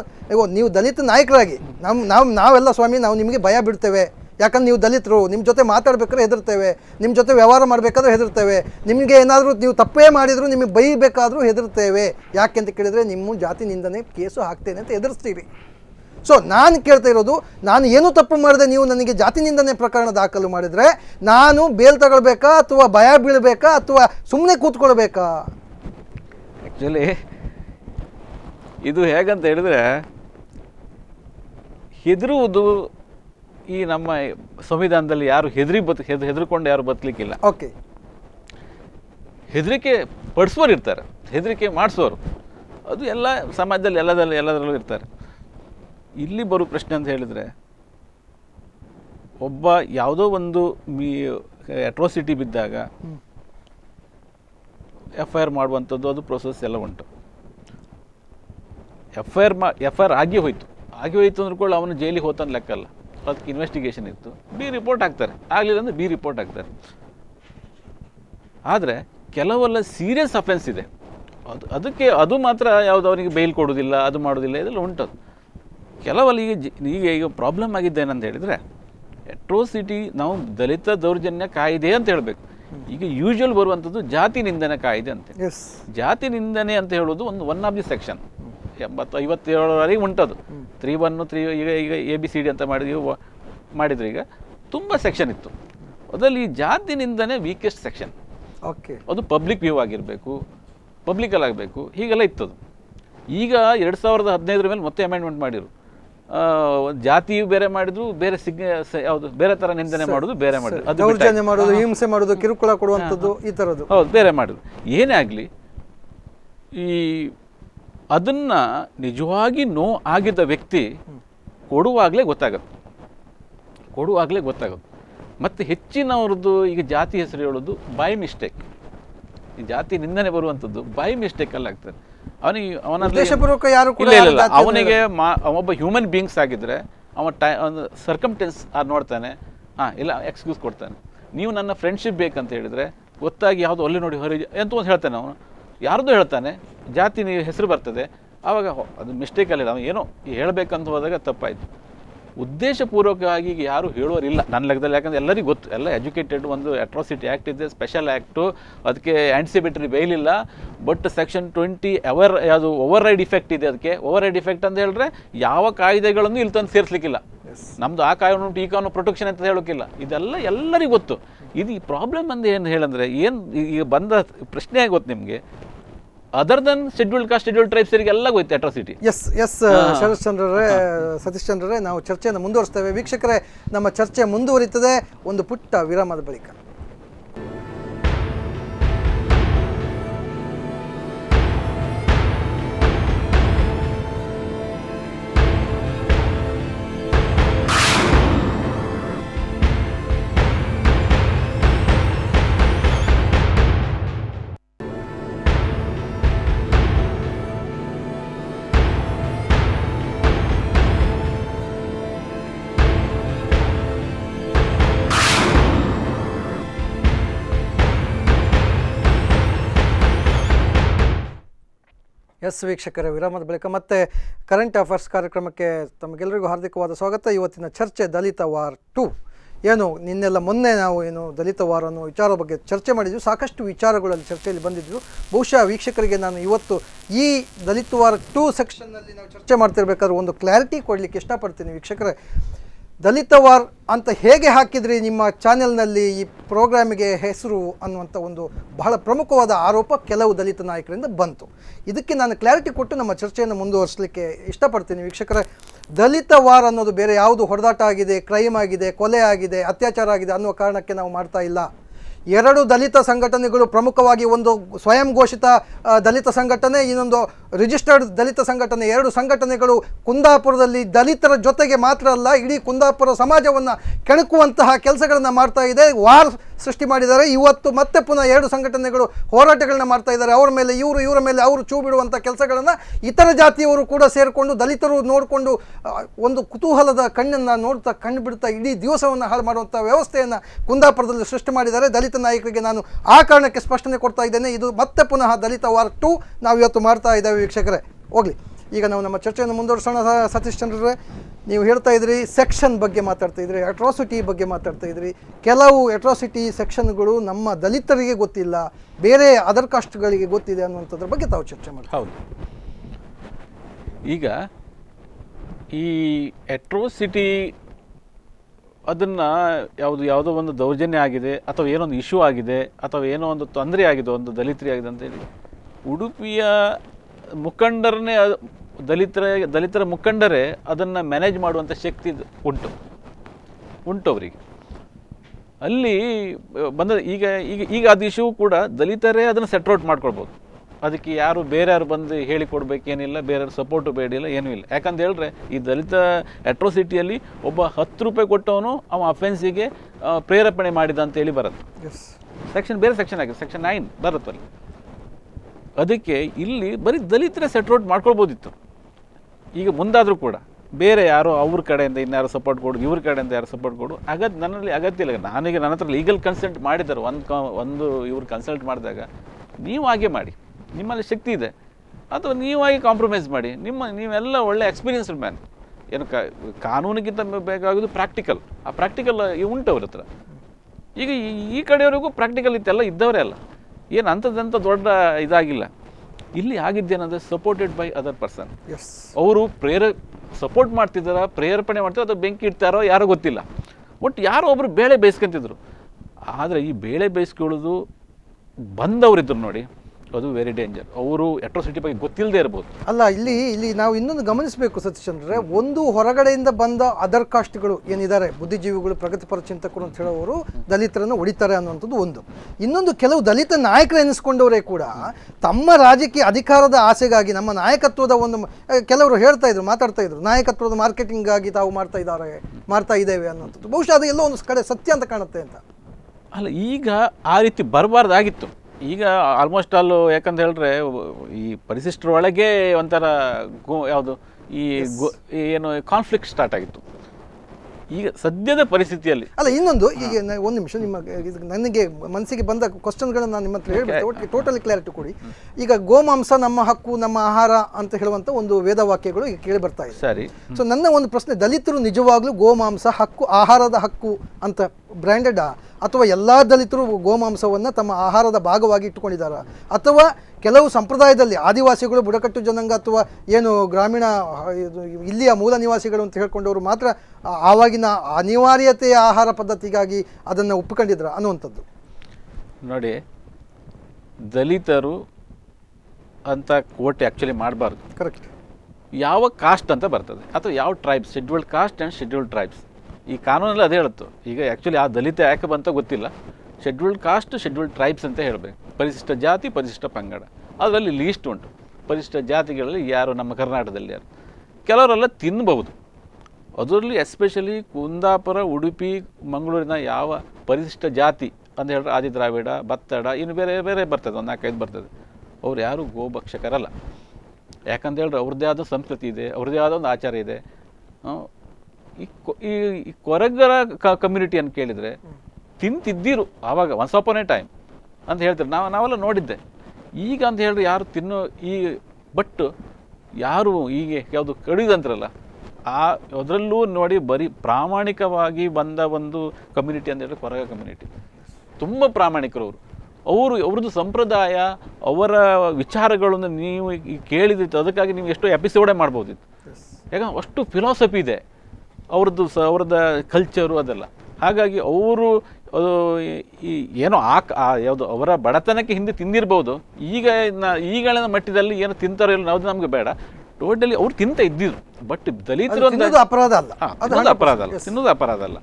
ನೀವು ದಲಿತ ನಾಯಕರಾಗಿ ನಮ್ಮ ನಾವು ನಾವೆಲ್ಲ ಸ್ವಾಮಿ ನಾವು ನಿಮಗೆ ಭಯ ಬಿಡ್ತೇವೆ. ಯಾಕಂದ್ರೆ ನೀವು ದಲಿತರು ನಿಮ್ಮ ಜೊತೆ ಮಾತಾಡ್ಬೇಕಾದ್ರೆ ಹೆದರ್ತೇವೆ. ನಿಮ್ಮ ಜೊತೆ ವ್ಯವಹಾರ ಮಾಡಬೇಕಾದ್ರೂ ಹೆದರ್ತೇವೆ. ನಿಮಗೆ ಏನಾದರೂ ನೀವು ತಪ್ಪೇ ಮಾಡಿದ್ರು ನಿಮಗೆ ಬೈಬೇಕಾದ್ರೂ ಹೆದರ್ತೇವೆ. ಯಾಕೆ ಅಂತ ಕೇಳಿದರೆ ನಿಮ್ಮ ಜಾತಿ ನಿಂದನೆ ಕೇಸು ಹಾಕ್ತೇನೆ ಅಂತ ಹೆದರ್ಸ್ತೀರಿ ಸೊ ನಾನು ಕೇಳ್ತಾ ಇರೋದು ನಾನು ಏನು ತಪ್ಪು ಮಾಡಿದೆ ನೀವು ನನಗೆ ಜಾತಿ ನಿಂದನೆ ಪ್ರಕರಣ ದಾಖಲು ಮಾಡಿದರೆ ನಾನು ಬೇಲ್ ತಗೊಳ್ಬೇಕಾ ಅಥವಾ ಭಯ ಬೀಳಬೇಕಾ ಅಥವಾ ಸುಮ್ಮನೆ ಕೂತ್ಕೊಳ್ಬೇಕಾ? ಆ್ಯಕ್ಚುಲಿ ಇದು ಹೇಗಂತ ಹೇಳಿದ್ರೆ ಹೆದರುವುದು ಈ ನಮ್ಮ ಸಂವಿಧಾನದಲ್ಲಿ ಯಾರು ಹೆದರಿ ಬತ್ ಹೆದ್ ಹೆದರ್ಕೊಂಡು ಯಾರು ಬದುಕಲಿಕ್ಕಿಲ್ಲ ಓಕೆ ಹೆದರಿಕೆ ಪಡಿಸೋರು ಇರ್ತಾರೆ ಹೆದರಿಕೆ ಮಾಡಿಸೋರು. ಅದು ಎಲ್ಲ ಸಮಾಜದಲ್ಲಿ ಎಲ್ಲದಲ್ಲಿ ಎಲ್ಲದರಲ್ಲೂ ಇರ್ತಾರೆ. ಇಲ್ಲಿ ಬರೋ ಪ್ರಶ್ನೆ ಅಂತ ಹೇಳಿದರೆ, ಒಬ್ಬ ಯಾವುದೋ ಒಂದು ಮೀ ಅಟ್ರೋಸಿಟಿ ಬಿದ್ದಾಗ ಎಫ್ ಐ ಆರ್ ಮಾಡುವಂಥದ್ದು, ಅದು ಪ್ರೊಸೆಸ್ ಎಲ್ಲ ಉಂಟು. ಎಫ್ ಐ ಆರ್ ಮಾ ಎಫ್ ಐ ಆರ್ ಆಗಿ ಹೋಯ್ತು. ಆಗಿ ಹೋಯ್ತು ಕೂಡ ಅವನು ಜೈಲಿಗೆ ಹೋತಾನೆ ಲೆಕ್ಕಲ್ಲ ಅದಕ್ಕೆ ಇನ್ವೆಸ್ಟಿಗೇಷನ್ ಇತ್ತು. ಬಿ ರಿಪೋರ್ಟ್ ಹಾಕ್ತಾರೆ. ಆಗಲಿಲ್ಲ ಅಂದರೆ ಬಿ ರಿಪೋರ್ಟ್ ಹಾಕ್ತಾರೆ. ಆದರೆ ಕೆಲವೆಲ್ಲ ಸೀರಿಯಸ್ ಅಫೆನ್ಸ್ ಇದೆ. ಅದು, ಅದಕ್ಕೆ ಅದು ಮಾತ್ರ ಯಾವುದು ಅವನಿಗೆ ಬೈಲ್ ಕೊಡೋದಿಲ್ಲ, ಅದು ಮಾಡೋದಿಲ್ಲ, ಇದೆಲ್ಲ ಉಂಟದು. ಕೆಲವಲ್ಲಿ ಈಗ ಜಿ- ಈಗ ಈಗ ಪ್ರಾಬ್ಲಮ್ ಆಗಿದ್ದೇನಂತ ಹೇಳಿದರೆ ಎಟ್ರೋಸಿಟಿ ನಾವು ದಲಿತ ದೌರ್ಜನ್ಯ ಕಾಯಿದೆ ಅಂತ ಹೇಳಬೇಕು. ಈಗ ಯೂಶುವಲ್ ಬರುವಂಥದ್ದು ಜಾತಿ ನಿಂದನೆ ಕಾಯಿದೆ ಅಂತ. ಎಸ್ ಜಾತಿ ನಿಂದನೆ ಅಂತ ಹೇಳೋದು ಒಂದು ಒನ್ ಆಫ್ ದಿ ಸೆಕ್ಷನ್ ಎಂಬತ್ತು ಐವತ್ತೇಳರವರೆಗೆ ಉಂಟದು. ತ್ರೀ ಒನ್ನು ತ್ರೀ ಈಗ ಈಗ ಎ ಬಿ ಸಿ ಡಿ ಅಂತ ಮಾಡಿದ್ವಿ ಮಾಡಿದ್ರು ಈಗ. ತುಂಬ ಸೆಕ್ಷನ್ ಇತ್ತು. ಅದರಲ್ಲಿ ಈ ಜಾತಿ ನಿಂದನೆ ವೀಕೆಸ್ಟ್ ಸೆಕ್ಷನ್ ಓಕೆ ಅದು ಪಬ್ಲಿಕ್ ವ್ಯೂ ಆಗಿರಬೇಕು ಪಬ್ಲಿಕಲ್ಲಿ ಆಗಬೇಕು ಹೀಗೆಲ್ಲ ಇತ್ತದು. ಈಗ ಎರಡು ಸಾವಿರದ ಹದಿನೈದರ ಮೇಲೆ ಮತ್ತೆ ಅಮೆಂಡ್ಮೆಂಟ್ ಮಾಡಿರು. ಒಂದ್ ಜಾತಿಯು ಬೇರೆ ಮಾಡಿದ್ರು ಬೇರೆ ಸಿಗ್ ಯಾವುದು ಬೇರೆ ತರ ನಿಂದನೆ ಮಾಡೋದು ಬೇರೆ ಮಾಡಿದ್ರು. ಅದು ದೌರ್ಜನ್ಯ ಮಾಡೋದು ಹಿಂಸೆ ಮಾಡುದು ಕಿರುಕುಳ ಕೊಡುವಂಥದ್ದು ಈ ತರದ್ದು ಹೌದು ಬೇರೆ ಮಾಡುದು ಏನೇ ಆಗ್ಲಿ ಈ ಅದನ್ನ ನಿಜವಾಗಿ ನೋ ಆಗಿದ್ದ ವ್ಯಕ್ತಿ ಕೊಡುವಾಗಲೇ ಗೊತ್ತಾಗುತ್ತೆ. ಕೊಡುವಾಗಲೇ ಗೊತ್ತಾಗುತ್ತೆ. ಮತ್ತು ಹೆಚ್ಚಿನವ್ರದ್ದು ಈಗ ಜಾತಿ ಹೆಸರು ಹೇಳೋದು ಬೈ ಮಿಸ್ಟೇಕ್ ಈ ಜಾತಿ ನಿಂದನೆ ಬರುವಂಥದ್ದು ಬೈ ಮಿಸ್ಟೇಕ್ ಅಲ್ಲಿ ಆಗ್ತದೆ ಅವನಿಗೆ ಅವನ ಉದ್ದೇಶಪೂರ್ವಕ ಯಾರು ಕೂಡ ಇಲ್ಲ ಅವನಿಗೆ ಮಾ ಒಬ್ಬ ಹ್ಯೂಮನ್ ಬೀಯಿಂಗ್ಸ್ ಆಗಿದ್ರೆ ಅವ ಟೈ ಒಂದು ಸರ್ಕಮ್ಟೆನ್ಸ್ ಅದು ನೋಡ್ತಾನೆ. ಹಾ ಇಲ್ಲ ಎಕ್ಸ್ಕ್ಯೂಸ್ ಕೊಡ್ತಾನೆ. ನೀವು ನನ್ನ ಫ್ರೆಂಡ್ಶಿಪ್ ಬೇಕಂತ ಹೇಳಿದ್ರೆ ಗೊತ್ತಾಗಿ ಯಾವ್ದು ಅಲ್ಲಿ ನೋಡಿ ಹೊರ ಎಂತ ಒಂದು ಹೇಳ್ತಾನೆ ಅವನು. ಯಾರ್ದು ಹೇಳ್ತಾನೆ. ಜಾತಿ ನೀವು ಹೆಸರು ಬರ್ತದೆ. ಆವಾಗ ಅದು ಅದು ಮಿಸ್ಟೇಕಲ್ಲಿ ಅವನು ಏನೋ ಹೇಳಬೇಕಂತ ಹೋದಾಗ ತಪ್ಪಾಯಿತು. ಉದ್ದೇಶಪೂರ್ವಕವಾಗಿ ಈಗ ಯಾರು ಹೇಳೋರಿಲ್ಲ. ನನ್ನ ಲೆಕ್ಕದಲ್ಲಿ ಯಾಕಂದ್ರೆ ಎಲ್ಲರಿಗೂ ಗೊತ್ತು. ಎಲ್ಲ ಎಜುಕೇಟೆಡ್ ಒಂದು ಅಟ್ರಾಸಿಟಿ ಆ್ಯಕ್ಟ್ ಇದೆ ಸ್ಪೆಷಲ್ ಆ್ಯಕ್ಟು ಅದಕ್ಕೆ ಆ್ಯಂಟಿಸಿಪೇಟರಿ ಬೇಲ್ ಇಲ್ಲ. ಬಟ್ ಸೆಕ್ಷನ್ ಟ್ವೆಂಟಿ ಅವರ್ ಯಾವುದು ಓವರ್ ರೈಡ್ ಇಫೆಕ್ಟ್ ಇದೆ ಅದಕ್ಕೆ. ಓವರ್ ರೈಡ್ ಇಫೆಕ್ಟ್ ಅಂತ ಹೇಳಿದ್ರೆ ಯಾವ ಕಾಯ್ದೆಗಳನ್ನು ಇಲ್ಲಿ ತಂದು ಸೇರಿಸ್ಲಿಕ್ಕಿಲ್ಲ. ನಮ್ದು ಆ ಕಾನೂನು ಉಂಟು ಈ ಕಾನೂನು ಪ್ರೊಟೆಕ್ಷನ್ ಅಂತ ಹೇಳೋಕ್ಕಿಲ್ಲ. ಇದೆಲ್ಲ ಎಲ್ಲರಿಗೂ ಗೊತ್ತು. ಇದು ಈ ಪ್ರಾಬ್ಲಮ್ ಅಂದ್ರೆ ಏನು ಹೇಳಂದ್ರೆ ಏನು ಈಗ ಬಂದ ಪ್ರಶ್ನೆ ಗೊತ್ತು ನಿಮಗೆ. Other than schedule caste schedule tribes ಎಲ್ಲ ಗೊತ್ತೆ ಅಟ್ರಾಸಿಟಿ ಎಸ್ ಎಸ್ ಶರತ್ ಚಂದ್ರರೇ ಸತೀಶ್ ಚಂದ್ರರೇ ನಾವು ಚರ್ಚೆಯನ್ನು ಮುಂದುವರಿಸ್ತೇವೆ. ವೀಕ್ಷಕರೇ ನಮ್ಮ ಚರ್ಚೆ ಮುಂದುವರಿತದೆ ಒಂದು ಪುಟ್ಟ ವಿರಾಮದ ಬಳಿಕ. ಎಸ್ ವೀಕ್ಷಕರ ವಿರಾಮದ ಬಳಿಕ ಮತ್ತೆ ಕರೆಂಟ್ ಅಫೇರ್ಸ್ ಕಾರ್ಯಕ್ರಮಕ್ಕೆ ತಮಗೆಲ್ಲರಿಗೂ ಹಾರ್ದಿಕವಾದ ಸ್ವಾಗತ. ಇವತ್ತಿನ ಚರ್ಚೆ ದಲಿತ ವಾರ್ ಟು. ಏನು, ನಿನ್ನೆಲ್ಲ ಮೊನ್ನೆ ನಾವು ಏನು ದಲಿತ ವಾರ್ ಅನ್ನೋ ವಿಚಾರ ಬಗ್ಗೆ ಚರ್ಚೆ ಮಾಡಿದ್ವಿ. ಸಾಕಷ್ಟು ವಿಚಾರಗಳಲ್ಲಿ ಚರ್ಚೆಯಲ್ಲಿ ಬಂದಿದ್ವು. ಬಹುಶಃ ವೀಕ್ಷಕರಿಗೆ ನಾನು ಇವತ್ತು ಈ ದಲಿತ ವಾರ್ ಟು ಸೆಕ್ಷನ್ನಲ್ಲಿ ನಾವು ಚರ್ಚೆ ಮಾಡ್ತಿರ್ಬೇಕಾದ್ರೆ ಒಂದು ಕ್ಲಾರಿಟಿ ಕೊಡಲಿಕ್ಕೆ ಇಷ್ಟಪಡ್ತೀನಿ ವೀಕ್ಷಕರೇ. ದಲಿತ ವಾರ್ ಅಂತ ಹೇಗೆ ಹಾಕಿದ್ರಿ ನಿಮ್ಮ ಚಾನೆಲ್ನಲ್ಲಿ ಈ ಪ್ರೋಗ್ರಾಮಿಗೆ ಹೆಸರು ಅನ್ನುವಂಥ ಒಂದು ಬಹಳ ಪ್ರಮುಖವಾದ ಆರೋಪ ಕೆಲವು ದಲಿತ ನಾಯಕರಿಂದ ಬಂತು. ಇದಕ್ಕೆ ನಾನು ಕ್ಲಾರಿಟಿ ಕೊಟ್ಟು ನಮ್ಮ ಚರ್ಚೆಯನ್ನು ಮುಂದುವರಿಸಲಿಕ್ಕೆ ಇಷ್ಟಪಡ್ತೀನಿ. ವೀಕ್ಷಕರ, ದಲಿತ ವಾರ್ ಅನ್ನೋದು ಬೇರೆ ಯಾವುದು ಹೊಡೆದಾಟ ಆಗಿದೆ, ಕ್ರೈಮ್ ಆಗಿದೆ, ಕೊಲೆ ಆಗಿದೆ, ಅತ್ಯಾಚಾರ ಆಗಿದೆ ಅನ್ನುವ ಕಾರಣಕ್ಕೆ ನಾವು ಮಾಡ್ತಾ ಇಲ್ಲ. ಎರಡು ದಲಿತ ಸಂಘಟನೆಗಳು ಪ್ರಮುಖವಾಗಿ ಒಂದು ಸ್ವಯಂ ಘೋಷಿತ ದಲಿತ ಸಂಘಟನೆ, ಇನ್ನೊಂದು ರಿಜಿಸ್ಟರ್ಡ್ ದಲಿತ ಸಂಘಟನೆ. ಎರಡು ಸಂಘಟನೆಗಳು ಕುಂದಾಪುರದಲ್ಲಿ ದಲಿತರ ಜೊತೆಗೆ ಮಾತ್ರ ಅಲ್ಲ, ಇಡೀ ಕುಂದಾಪುರ ಸಮಾಜವನ್ನು ಕೆಣಕುವಂತಹ ಕೆಲಸಗಳನ್ನು ಮಾಡ್ತಾ ಇದೆ. ವಾರ್ ಸೃಷ್ಟಿ ಮಾಡಿದ್ದಾರೆ. ಇವತ್ತು ಮತ್ತೆ ಪುನಃ ಎರಡು ಸಂಘಟನೆಗಳು ಹೋರಾಟಗಳನ್ನ ಮಾಡ್ತಾ ಇದ್ದಾರೆ. ಅವರ ಮೇಲೆ, ಇವರು ಇವರ ಮೇಲೆ ಅವರು ಚೂ ಬಿಡುವಂಥ ಕೆಲಸಗಳನ್ನು ಇತರ ಜಾತಿಯವರು ಕೂಡ ಸೇರಿಕೊಂಡು, ದಲಿತರು ನೋಡಿಕೊಂಡು ಒಂದು ಕುತೂಹಲದ ಕಣ್ಣನ್ನು ನೋಡ್ತಾ, ಕಣ್ಣು ಬಿಡ್ತಾ ಇಡೀ ದಿವಸವನ್ನು ಹಾಳು ಮಾಡುವಂಥ ವ್ಯವಸ್ಥೆಯನ್ನು ಕುಂದಾಪುರದಲ್ಲಿ ಸೃಷ್ಟಿ ಮಾಡಿದ್ದಾರೆ. ದಲಿತ ನಾಯಕರಿಗೆ ನಾನು ಆ ಕಾರಣಕ್ಕೆ ಸ್ಪಷ್ಟನೆ ಕೊಡ್ತಾ ಇದ್ದೇನೆ. ಇದು ಮತ್ತೆ ಪುನಃ ದಲಿತ ವಾರ್ ಟು ನಾವು ಇವತ್ತು ಮಾಡ್ತಾ ಇದ್ದೇವೆ ವೀಕ್ಷಕರೇ. ಹೋಗಲಿ. ಈಗ ನಾವು ನಮ್ಮ ಚರ್ಚೆಯನ್ನು ಮುಂದುವರಿಸೋಣ ಸತೀಶ್ ಚಂದ್ರರೇ. ನೀವು ಹೇಳ್ತಾ ಇದ್ರಿ ಸೆಕ್ಷನ್ ಬಗ್ಗೆ ಮಾತಾಡ್ತಾ ಇದ್ರಿ, ಅಟ್ರಾಸಿಟಿ ಬಗ್ಗೆ ಮಾತಾಡ್ತಾ ಇದ್ರಿ. ಕೆಲವು ಅಟ್ರಾಸಿಟಿ ಸೆಕ್ಷನ್ಗಳು ನಮ್ಮ ದಲಿತರಿಗೆ ಗೊತ್ತಿಲ್ಲ, ಬೇರೆ ಅದರ್ ಕಾಸ್ಟ್ಗಳಿಗೆ ಗೊತ್ತಿದೆ ಅನ್ನುವಂಥದ್ರ ಬಗ್ಗೆ ತಾವು ಚರ್ಚೆ ಮಾಡಿ ಹೌದು. ಈಗ ಈ ಎಟ್ರೋಸಿಟಿ ಅದನ್ನು ಯಾವುದು ಯಾವುದೋ ಒಂದು ದೌರ್ಜನ್ಯ ಆಗಿದೆ, ಅಥವಾ ಏನೋ ಒಂದು ಇಶ್ಯೂ ಆಗಿದೆ, ಅಥವಾ ಏನೋ ಒಂದು ತೊಂದರೆ ಆಗಿದೆ, ಒಂದು ದಲಿತರಿಯಾಗಿದೆ ಅಂತೇಳಿ ಉಡುಪಿಯ ಮುಖಂಡರನ್ನೇ ದಲಿತರ ದಲಿತರ ಮುಖಂಡರೇ ಅದನ್ನು ಮ್ಯಾನೇಜ್ ಮಾಡುವಂಥ ಶಕ್ತಿ ಉಂಟು. ಉಂಟು ಅವರಿಗೆ. ಅಲ್ಲಿ ಬಂದ, ಈಗ ಈಗ ಈಗ ಅದು ಇಶ್ಯೂ ಕೂಡ ದಲಿತರೇ ಅದನ್ನು ಸೆಟ್ರೌಟ್ ಮಾಡ್ಕೊಳ್ಬೋದು. ಅದಕ್ಕೆ ಯಾರು ಬೇರೆ ಯಾರು ಬಂದು ಹೇಳಿಕೊಡ್ಬೇಕೇನಿಲ್ಲ ಬೇರೆ ಸಪೋರ್ಟು ಬೇಡಿಲ್ಲ ಏನೂ ಇಲ್ಲ. ಯಾಕಂತ ಹೇಳಿದ್ರೆ ಈ ದಲಿತ ಅಟ್ರೋಸಿಟಿಯಲ್ಲಿ ಒಬ್ಬ ಹತ್ತು ರೂಪಾಯಿ ಕೊಟ್ಟವನು ಅವ ಅಫೆನ್ಸಿಗೆ ಪ್ರೇರೇಪಣೆ ಮಾಡಿದ ಅಂತೇಳಿ ಬರುತ್ತೆ. ಎಸ್ ಸೆಕ್ಷನ್ ಬೇರೆ ಸೆಕ್ಷನ್ ಆಗಿದೆ. ಸೆಕ್ಷನ್ ನೈನ್ ಬರುತ್ತಲ್ಲಿ ಅದಕ್ಕೆ ಇಲ್ಲಿ ಬರೀ ದಲಿತರೇ ಸೆಟ್ರೌಟ್ ಮಾಡ್ಕೊಳ್ಬೋದಿತ್ತು. ಈಗ ಮುಂದಾದರೂ ಕೂಡ ಬೇರೆ ಯಾರೋ ಅವ್ರ ಕಡೆಯಿಂದ ಇನ್ನಾರು ಸಪೋರ್ಟ್ ಕೊಡು ಇವ್ರ ಕಡೆಯಿಂದ ಯಾರು ಸಪೋರ್ಟ್ ಕೊಡು ಅಗತ್ ನನ್ನಲ್ಲಿ ಅಗತ್ಯ ಇಲ್ಲ. ನನಗೆ ನನ್ನ ಹತ್ರ ಲೀಗಲ್ ಕನ್ಸಲ್ಟ್ ಮಾಡಿದ್ದಾರೆ. ಒಂದು ಕ ಒಂದು ಇವ್ರು ಕನ್ಸಲ್ಟ್ ಮಾಡಿದಾಗ ನೀವು ಹಾಗೆ ಮಾಡಿ. ನಿಮ್ಮಲ್ಲಿ ಶಕ್ತಿ ಇದೆ. ಅಥವಾ ನೀವಾಗಿ ಕಾಂಪ್ರಮೈಸ್ ಮಾಡಿ. ನಿಮ್ಮ ನೀವೆಲ್ಲ ಒಳ್ಳೆ ಎಕ್ಸ್ಪೀರಿಯನ್ಸ್ಡ್ ಮ್ಯಾನ್ ಏನು ಕಾನೂನಿಗಿಂತ ಬೇಕಾಗೋದು ಪ್ರಾಕ್ಟಿಕಲ್ ಆ ಪ್ರಾಕ್ಟಿಕಲ್ ಉಂಟು ಅವ್ರ ಹತ್ರ. ಈಗ ಈ- ಕಡೆಯವರೆಗೂ ಪ್ರಾಕ್ಟಿಕಲ್ ಇತ್ತೆಲ್ಲ ಇದ್ದವರೇ ಅಲ್ಲ. ಏನು ಅಂಥದ್ದಂಥ ದೊಡ್ಡ ಇದಾಗಿಲ್ಲ. ಇಲ್ಲಿ ಆಗಿದ್ದೇನಂದ್ರೆ supported by other person is ಅವರು ಪ್ರೇರ ಸಪೋರ್ಟ್ ಮಾಡ್ತಿದ್ದಾರ ಪ್ರೇರೇಪಣೆ ಮಾಡ್ತಾರೆ ಅಥವಾ ಬೆಂಕಿ ಇಡ್ತಾರೋ ಯಾರೋ ಗೊತ್ತಿಲ್ಲ. ಒಟ್ಟು ಯಾರೋ ಒಬ್ರು ಬೇಳೆ ಬೇಯಿಸ್ಕೊಂತಿದ್ರು. ಆದರೆ ಈ ಬೇಳೆ ಬೇಯಿಸ್ಕೊಳ್ಳೋದು ಬಂದವರಿದ್ರು ನೋಡಿ. ಅದು ವೆರಿ ಡೇಂಜರ್ ಅವರು ಅಟ್ರೋಸಿಟಿ ಬಗ್ಗೆ ಗೊತ್ತಿಲ್ಲದೆ ಇರ್ಬೋದು. ಅಲ್ಲ ಇಲ್ಲಿ ಇಲ್ಲಿ ನಾವು ಇನ್ನೊಂದು ಗಮನಿಸಬೇಕು ಸತೀಶ್ ಚಂದ್ರ ಒಂದು ಹೊರಗಡೆಯಿಂದ ಬಂದ ಅದರ್ ಕಾಸ್ಟ್ಗಳು ಏನಿದ್ದಾರೆ ಬುದ್ಧಿಜೀವಿಗಳು ಪ್ರಗತಿಪರ ಚಿಂತಕರು ಅಂತ ಹೇಳೋರು ದಲಿತರನ್ನು ಹೊಡಿತಾರೆ ಅನ್ನುವಂಥದ್ದು ಒಂದು. ಇನ್ನೊಂದು ಕೆಲವು ದಲಿತ ನಾಯಕರು ಎನಿಸ್ಕೊಂಡವರೇ ಕೂಡ ತಮ್ಮ ರಾಜಕೀಯ ಅಧಿಕಾರದ ಆಸೆಗಾಗಿ ನಮ್ಮ ನಾಯಕತ್ವದ ಒಂದು ಕೆಲವರು ಹೇಳ್ತಾ ಇದ್ರು ಮಾತಾಡ್ತಾ ಇದ್ರು ನಾಯಕತ್ವದ ಮಾರ್ಕೆಟಿಂಗ್ ಆಗಿ ತಾವು ಮಾಡ್ತಾ ಇದ್ದಾರೆ ಮಾಡ್ತಾ ಇದ್ದೇವೆ ಅನ್ನುವಂಥದ್ದು. ಬಹುಶಃ ಅದು ಎಲ್ಲೋ ಒಂದು ಕಡೆ ಸತ್ಯ ಅಂತ ಕಾಣುತ್ತೆ ಅಂತ. ಅಲ್ಲ ಈಗ ಆ ರೀತಿ ಬರಬಾರ್ದಾಗಿತ್ತು. ಈಗ ಆಲ್ಮೋಸ್ಟ್ ಆಲ್ ಯಾಕಂತ ಹೇಳಿದ್ರೆ ಈ ಪರಿಶಿಷ್ಟರ ಒಳಗೆ ಒಂಥರ ಗೋ ಯಾವುದು ಈ ಗೋ ಏನು ಕಾನ್ಫ್ಲಿಕ್ಟ್ ಸ್ಟಾರ್ಟ್ ಆಗಿತ್ತು. ಈಗ ಸದ್ಯದ ಪರಿಸ್ಥಿತಿಯಲ್ಲಿ. ಅಲ್ಲ ಇನ್ನೊಂದು ಈಗ ಒಂದು ನಿಮಿಷ ನಿಮ್ಮ ನನಗೆ ಮನಸ್ಸಿಗೆ ಬಂದ ಕ್ವಶನ್ಗಳನ್ನ ನಾನು ನಿಮ್ಮ ಹತ್ರ ಹೇಳ್ಬಿಟ್ಟೆ ಟೋಟಲಿ ಕ್ಲಾರಿಟಿ ಕೊಡಿ. ಈಗ ಗೋಮಾಂಸ ನಮ್ಮ ಹಕ್ಕು ನಮ್ಮ ಆಹಾರ ಅಂತ ಹೇಳುವಂಥ ಒಂದು ವೇದವಾಕ್ಯಗಳು ಈಗ ಕೇಳಿ ಬರ್ತಾ ಇದೆ. ಸರಿ. ಸೊ ನನ್ನ ಒಂದು ಪ್ರಶ್ನೆ ದಲಿತರು ನಿಜವಾಗ್ಲೂ ಗೋಮಾಂಸ ಹಕ್ಕು ಆಹಾರದ ಹಕ್ಕು ಅಂತ ಬ್ರ್ಯಾಂಡೆಡ್ ಅಥವಾ ಎಲ್ಲ ದಲಿತರು ಗೋಮಾಂಸವನ್ನು ತಮ್ಮ ಆಹಾರದ ಭಾಗವಾಗಿ ಇಟ್ಟುಕೊಂಡಿದ್ದಾರ? ಅಥವಾ ಕೆಲವು ಸಂಪ್ರದಾಯದಲ್ಲಿ ಆದಿವಾಸಿಗಳು ಬುಡಕಟ್ಟು ಜನಾಂಗ ಅಥವಾ ಏನು ಗ್ರಾಮೀಣ ಇಲ್ಲಿಯ ಮೂಲ ನಿವಾಸಿಗಳು ಅಂತ ಹೇಳ್ಕೊಂಡವರು ಮಾತ್ರ ಆವಾಗಿನ ಅನಿವಾರ್ಯತೆಯ ಆಹಾರ ಪದ್ಧತಿಗಾಗಿ ಅದನ್ನು ಒಪ್ಪಿಕೊಂಡಿದ್ರ ಅನ್ನುವಂಥದ್ದು. ನೋಡಿ ದಲಿತರು ಅಂತ ಕೋಟೆ ಆ್ಯಕ್ಚುಲಿ ಮಾಡಬಾರ್ದು. ಕರೆಕ್ಟ್ ಯಾವ ಕಾಸ್ಟ್ ಅಂತ ಬರ್ತದೆ. ಅಥವಾ ಯಾವ tribes scheduled caste and scheduled tribes ಈ ಕಾನೂನಲ್ಲಿ ಅದೇ ಹೇಳುತ್ತು. ಈಗ ಆ್ಯಕ್ಚುಲಿ ಆ ದಲಿತ ಯಾಕೆ ಬಂತ ಗೊತ್ತಿಲ್ಲ. ಶೆಡ್ಯೂಲ್ಡ್ ಕಾಸ್ಟ್ ಶೆಡ್ಯೂಲ್ಡ್ ಟ್ರೈಬ್ಸ್ ಅಂತ ಹೇಳಬೇಕು. ಪರಿಶಿಷ್ಟ ಜಾತಿ, ಪರಿಶಿಷ್ಟ ಪಂಗಡ. ಅದರಲ್ಲಿ ಲೀಸ್ಟ್ ಉಂಟು. ಪರಿಶಿಷ್ಟ ಜಾತಿಗಳಲ್ಲಿ ಯಾರು ನಮ್ಮ ಕರ್ನಾಟಕದಲ್ಲಿ ಯಾರು. ಕೆಲವರೆಲ್ಲ ತಿನ್ನಬಹುದು ಅದರಲ್ಲಿ ಎಸ್ಪೆಷಲಿ ಕುಂದಾಪುರ, ಉಡುಪಿ, ಮಂಗಳೂರಿನ ಯಾವ ಪರಿಶಿಷ್ಟ ಜಾತಿ ಅಂತ ಹೇಳಿದ್ರೆ ಆದಿ ದ್ರಾವಿಡ ಬತ್ತಡ ಇನ್ನು ಬೇರೆ ಬೇರೆ ಬರ್ತದೆ, ಒಂದು ನಾಲ್ಕೈದು ಬರ್ತದೆ. ಅವ್ರು ಯಾರು ಗೋಭಕ್ಷಕರಲ್ಲ. ಯಾಕಂತ ಹೇಳಿದ್ರೆ ಅವ್ರದ್ದೇ ಆದ ಸಂಸ್ಕೃತಿ ಇದೆ, ಅವ್ರದ್ದೇ ಆದ ಒಂದು ಆಚಾರ ಇದೆ. ಈ ಕೊರಗರ ಈ ಅಂತ ಕೇಳಿದರೆ ತಿಂತಿದ್ದಿರು. ಆವಾಗ ಒನ್ಸ್ ಅಪಾನ್ ಎ ಟೈಮ್ ಅಂತ ಹೇಳ್ತಾರೆ. ನಾವು ನಾವೆಲ್ಲ ನೋಡಿದ್ದೆ. ಈಗ ಅಂತ ಹೇಳಿದ್ರೆ ಯಾರು ತಿನ್ನೋ ಈ ಬಟ್ ಯಾರು ಈಗ ಯಾವುದು ಕಡಿದಂತಾರಲ್ಲ ಆ ಅದರಲ್ಲೂ ನೋಡಿ ಬರೀ ಪ್ರಾಮಾಣಿಕವಾಗಿ ಬಂದ ಒಂದು ಕಮ್ಯುನಿಟಿ ಅಂತ ಹೇಳಿದ್ರೆ ಕೊರಗ ಕಮ್ಯುನಿಟಿ ತುಂಬ ಪ್ರಾಮಾಣಿಕರು ಅವರು. ಅವರು ಅವ್ರದ್ದು ಸಂಪ್ರದಾಯ ಅವರ ವಿಚಾರಗಳನ್ನು ನೀವು ಈ ಕೇಳಿದಿತ್ತು. ಅದಕ್ಕಾಗಿ ನೀವು ಎಷ್ಟೋ ಎಪಿಸೋಡೇ ಮಾಡ್ಬೋದಿತ್ತು. ಯಾಕಂದ್ರೆ ಅಷ್ಟು ಫಿಲಾಸಫಿ ಇದೆ. ಅವ್ರದ್ದು ಸ ಅವ್ರದ್ದು ಕಲ್ಚರು ಅದೆಲ್ಲ. ಹಾಗಾಗಿ ಅವರು ಅದು ಈ- ಏನೋ ಆ ಯಾವುದು ಅವರ ಬಡತನಕ್ಕೆ ಹಿಂದೆ ತಿಂದಿರ್ಬೋದು. ಈಗ ಈಗಳ ಮಟ್ಟದಲ್ಲಿ ಏನು ತಿಂತಾರೋ ಇಲ್ಲ ಅದು ನಮಗೆ ಬೇಡ. ಟೋಟಲಿ ಅವ್ರು ತಿಂತ ಇದ್ದಿದ್ರು. ಬಟ್ ದಲಿತರು ಅಪರಾಧ ಅಲ್ಲ. ಹಾ, ಅದು ತಿನ್ನೋದು 100% ಅಪರಾಧ ಅಲ್ಲ. ತಿನ್ನೋದು ಅಪರಾಧ ಅಲ್ಲ.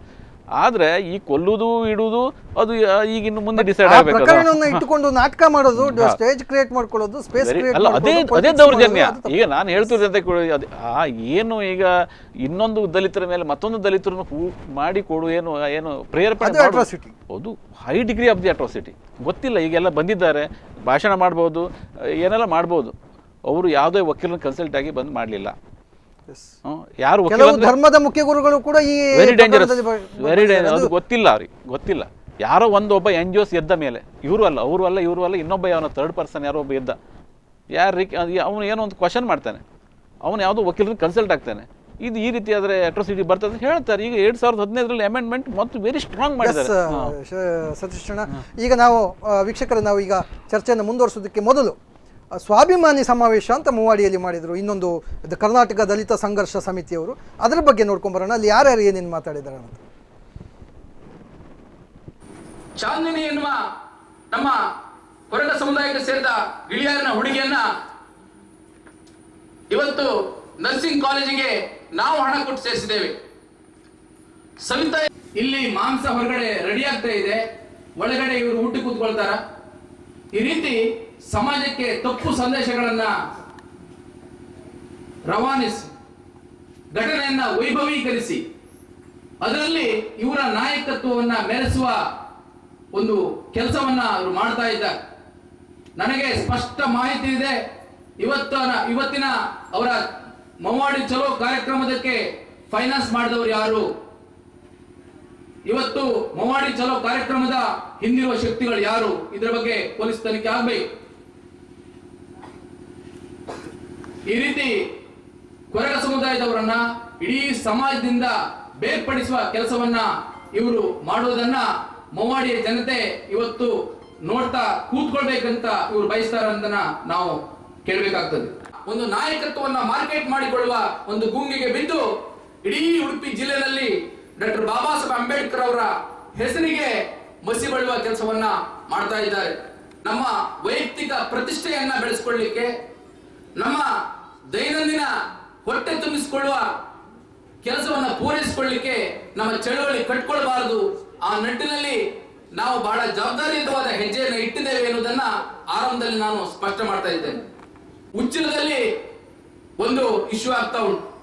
ಆದ್ರೆ ಈ ಕೊಲ್ಲುದು ಇಡುದು ಅದು ಈಗ ಇನ್ನು ಮುಂದೆ ಡಿಸೈಡ್ ಆಗಬೇಕು ಪ್ರಕರಣವನ್ನ ಇಟ್ಟುಕೊಂಡು ನಾಟಕ ಮಾಡೋದು ಸ್ಟೇಜ್ ಕ್ರಿಯೇಟ್ ಮಾಡ್ಕೊಳ್ಳೋದು ಸ್ಪೇಸ್ ಅಲ್ಲ ಅದೇ ಅದೇ ದೌರ್ಜನ್ಯ. ಈಗ ನಾನು ಹೇಳ್ತಿರೋದಂತೆ ಆ ಏನು ಈಗ ಇನ್ನೊಂದು ದಲಿತರ ಮೇಲೆ ಮತ್ತೊಂದು ದಲಿತರನ್ನು ಹೂ ಮಾಡಿ ಕೊಡು ಏನು ಏನು ಪ್ರೇರೇಪಣೆ ಅಟ್ರಾಸಿಟಿ. ಅದು high degree of the atrocity ಗೊತ್ತಿಲ್ಲ ಈಗೆಲ್ಲ ಬಂದಿದ್ದಾರೆ ಭಾಷಣ ಮಾಡ್ಬೋದು ಏನೆಲ್ಲ ಮಾಡ್ಬೋದು. ಅವರು ಯಾವುದೇ ವಕೀಲನ ಕನ್ಸಲ್ಟ್ ಆಗಿ ಬಂದು ಮಾಡಲಿಲ್ಲ. ಯಾರು ಧರ್ಮದ ಮುಖ್ಯ ಗುರುಗಳು ಕೂಡ ಈ ವೆರಿ ಡೇಂಜರಸ್ ವೆರಿ ಡೇಂಜರ್ ಅದು ಗೊತ್ತಿಲ್ಲ ಅವ್ರಿಗೆ ಗೊತ್ತಿಲ್ಲ. ಯಾರೋ ಒಂದೊಬ್ಬ ಎನ್ ಜಿ ಒಸ್ ಎದ್ದ ಮೇಲೆ ಇವರು ಅಲ್ಲ ಅವರು ಅಲ್ಲ ಇವರು ಅಲ್ಲ ಇನ್ನೊಬ್ಬ ಯಾವನ ಥರ್ಡ್ ಪರ್ಸನ್ ಯಾರೋ ಒಬ್ಬ ಎದ್ದ ಯಾರು ಅವನು ಏನೋ ಒಂದು ಕ್ವಶನ್ ಮಾಡ್ತಾನೆ. ಅವನು ಯಾವುದೋ ವಕೀಲರಿಗೆ ಕನ್ಸಲ್ಟ್ ಆಗ್ತಾನೆ. ಇದು ಈ ರೀತಿ ಆದರೆ ಅಟ್ರೋಸಿಟಿ ಬರ್ತದೆ ಹೇಳ್ತಾರೆ. ಈಗ ಎರಡ್ ಸಾವಿರದ ಹದಿನೈದರಲ್ಲಿ ಅಮೆಂಡ್ಮೆಂಟ್ ಮತ್ತು ವೆರಿ ಸ್ಟ್ರಾಂಗ್ ಮಾಡಿದ್ದಾರೆ. ಸತೀಶ್ ಈಗ ನಾವು ವೀಕ್ಷಕರು ನಾವು ಈಗ ಚರ್ಚೆಯನ್ನು ಮುಂದುವರಿಸೋದಕ್ಕೆ ಮೊದಲು ಸ್ವಾಭಿಮಾನಿ ಸಮಾವೇಶ ಅಂತ ಮೂವಾಡಿಯಲ್ಲಿ ಮಾಡಿದರು. ಇನ್ನೊಂದು ಕರ್ನಾಟಕ ದಲಿತ ಸಂಘರ್ಷ ಸಮಿತಿಯವರು. ಅದರ ಬಗ್ಗೆ ನೋಡ್ಕೊಂಬರೋಣ ಅಲ್ಲಿ ಯಾರ್ಯಾರು ಏನೇನು ಮಾತಾಡಿದಾರೆ ಅಂತ. ಚಾಂದಿನಿ ಎನ್ನುವ ನಮ್ಮ ಹೊರಟ ಸಮುದಾಯಕ್ಕೆ ಸೇರಿದ ಗಿಳಿಯಾರನ ಹುಡುಗಿಯನ್ನ ಇವತ್ತು ನರ್ಸಿಂಗ್ ಕಾಲೇಜಿಗೆ ನಾವು ಹಣ ಕೊಟ್ಟು ಸೇರಿಸಿದ್ದೇವೆ. ಸವಿತಾ, ಇಲ್ಲಿ ಮಾಂಸ ಹೊರಗಡೆ ರೆಡಿ ಆಗ್ತಾ ಇದೆ. ಒಳಗಡೆ ಇವರು ಊಟ ಕೂತ್ಕೊಳ್ತಾರ. ಈ ರೀತಿ ಸಮಾಜಕ್ಕೆ ತಪ್ಪು ಸಂದೇಶಗಳನ್ನ ರವಾನಿಸಿ, ಘಟನೆಯನ್ನ ವೈಭವೀಕರಿಸಿ, ಅದರಲ್ಲಿ ಇವರ ನಾಯಕತ್ವವನ್ನ ಮೆರೆಸುವ ಒಂದು ಕೆಲಸವನ್ನ ಅವರು ಮಾಡ್ತಾ ಇದ್ದಾರೆ. ನನಗೆ ಸ್ಪಷ್ಟ ಮಾಹಿತಿ ಇದೆ. ಇವತ್ತು ಇವತ್ತಿನ ಅವರ ಮವಾಡಿ ಚಲೋ ಕಾರ್ಯಕ್ರಮದಕ್ಕೆ ಫೈನಾನ್ಸ್ ಮಾಡಿದವರು ಯಾರು? ಇವತ್ತು ಮವಾಡಿ ಚಲೋ ಕಾರ್ಯಕ್ರಮದ ಹಿಂದಿರುವ ಶಕ್ತಿಗಳು ಯಾರು? ಇದರ ಬಗ್ಗೆ ಪೊಲೀಸ್ ತನಿಖೆ ಆಗ್ಬೇಕು. ಈ ರೀತಿ ಕೊರಗ ಸಮುದಾಯದವರನ್ನ ಇಡೀ ಸಮಾಜದಿಂದ ಬೇರ್ಪಡಿಸುವ ಕೆಲಸವನ್ನ ಇವರು ಮಾಡುವುದನ್ನ ಮೊವಾಡಿಯ ಜನತೆ ಇವತ್ತು ನೋಡ್ತಾ ಕೂತ್ಕೊಳ್ಬೇಕಂತ ಇವರು ಬಯಸ್ತಾರಂತನ ನಾವು ಕೇಳಬೇಕಾಗ್ತದೆ. ಒಂದು ನಾಯಕತ್ವವನ್ನ ಮಾರ್ಕೆಟ್ ಮಾಡಿಕೊಳ್ಳುವ ಒಂದು ಗುಂಗಿಗೆ ಬಿದ್ದು ಇಡೀ ಉಡುಪಿ ಜಿಲ್ಲೆಯಲ್ಲಿ ಡಾಕ್ಟರ್ ಬಾಬಾ ಸಾಹೇಬ್ ಅಂಬೇಡ್ಕರ್ ಅವರ ಹೆಸರಿಗೆ ಮಸಿ ಕೆಲಸವನ್ನ ಮಾಡ್ತಾ ಇದ್ದಾರೆ. ನಮ್ಮ ವೈಯಕ್ತಿಕ ಪ್ರತಿಷ್ಠೆಯನ್ನ ಬೆಳೆಸಿಕೊಳ್ಳಿಕ್ಕೆ ನಮ್ಮ ದೈನಂದಿನ ಹೊಟ್ಟೆ ತುಂಬಿಸಿಕೊಳ್ಳುವ ಕೆಲಸವನ್ನ ಪೂರೈಸಿಕೊಳ್ಳಲಿಕ್ಕೆ ನಮ್ಮ ಚಳುವಳಿ ಕಟ್ಕೊಳ್ಬಾರದು. ಆ ನಿಟ್ಟಿನಲ್ಲಿ ನಾವು ಬಹಳ ಜವಾಬ್ದಾರಿಯುತವಾದ ಹೆಜ್ಜೆಯನ್ನು ಇಟ್ಟಿದ್ದೇವೆ ಎನ್ನುವುದನ್ನ ಆರಂಭದಲ್ಲಿ ನಾನು ಸ್ಪಷ್ಟ ಮಾಡ್ತಾ ಇದ್ದೇನೆ. ಉಚ್ಚಿಲದಲ್ಲಿ ಒಂದು ಇಶ್ಯೂ ಆಗ್ತಾ ಉಂಟು.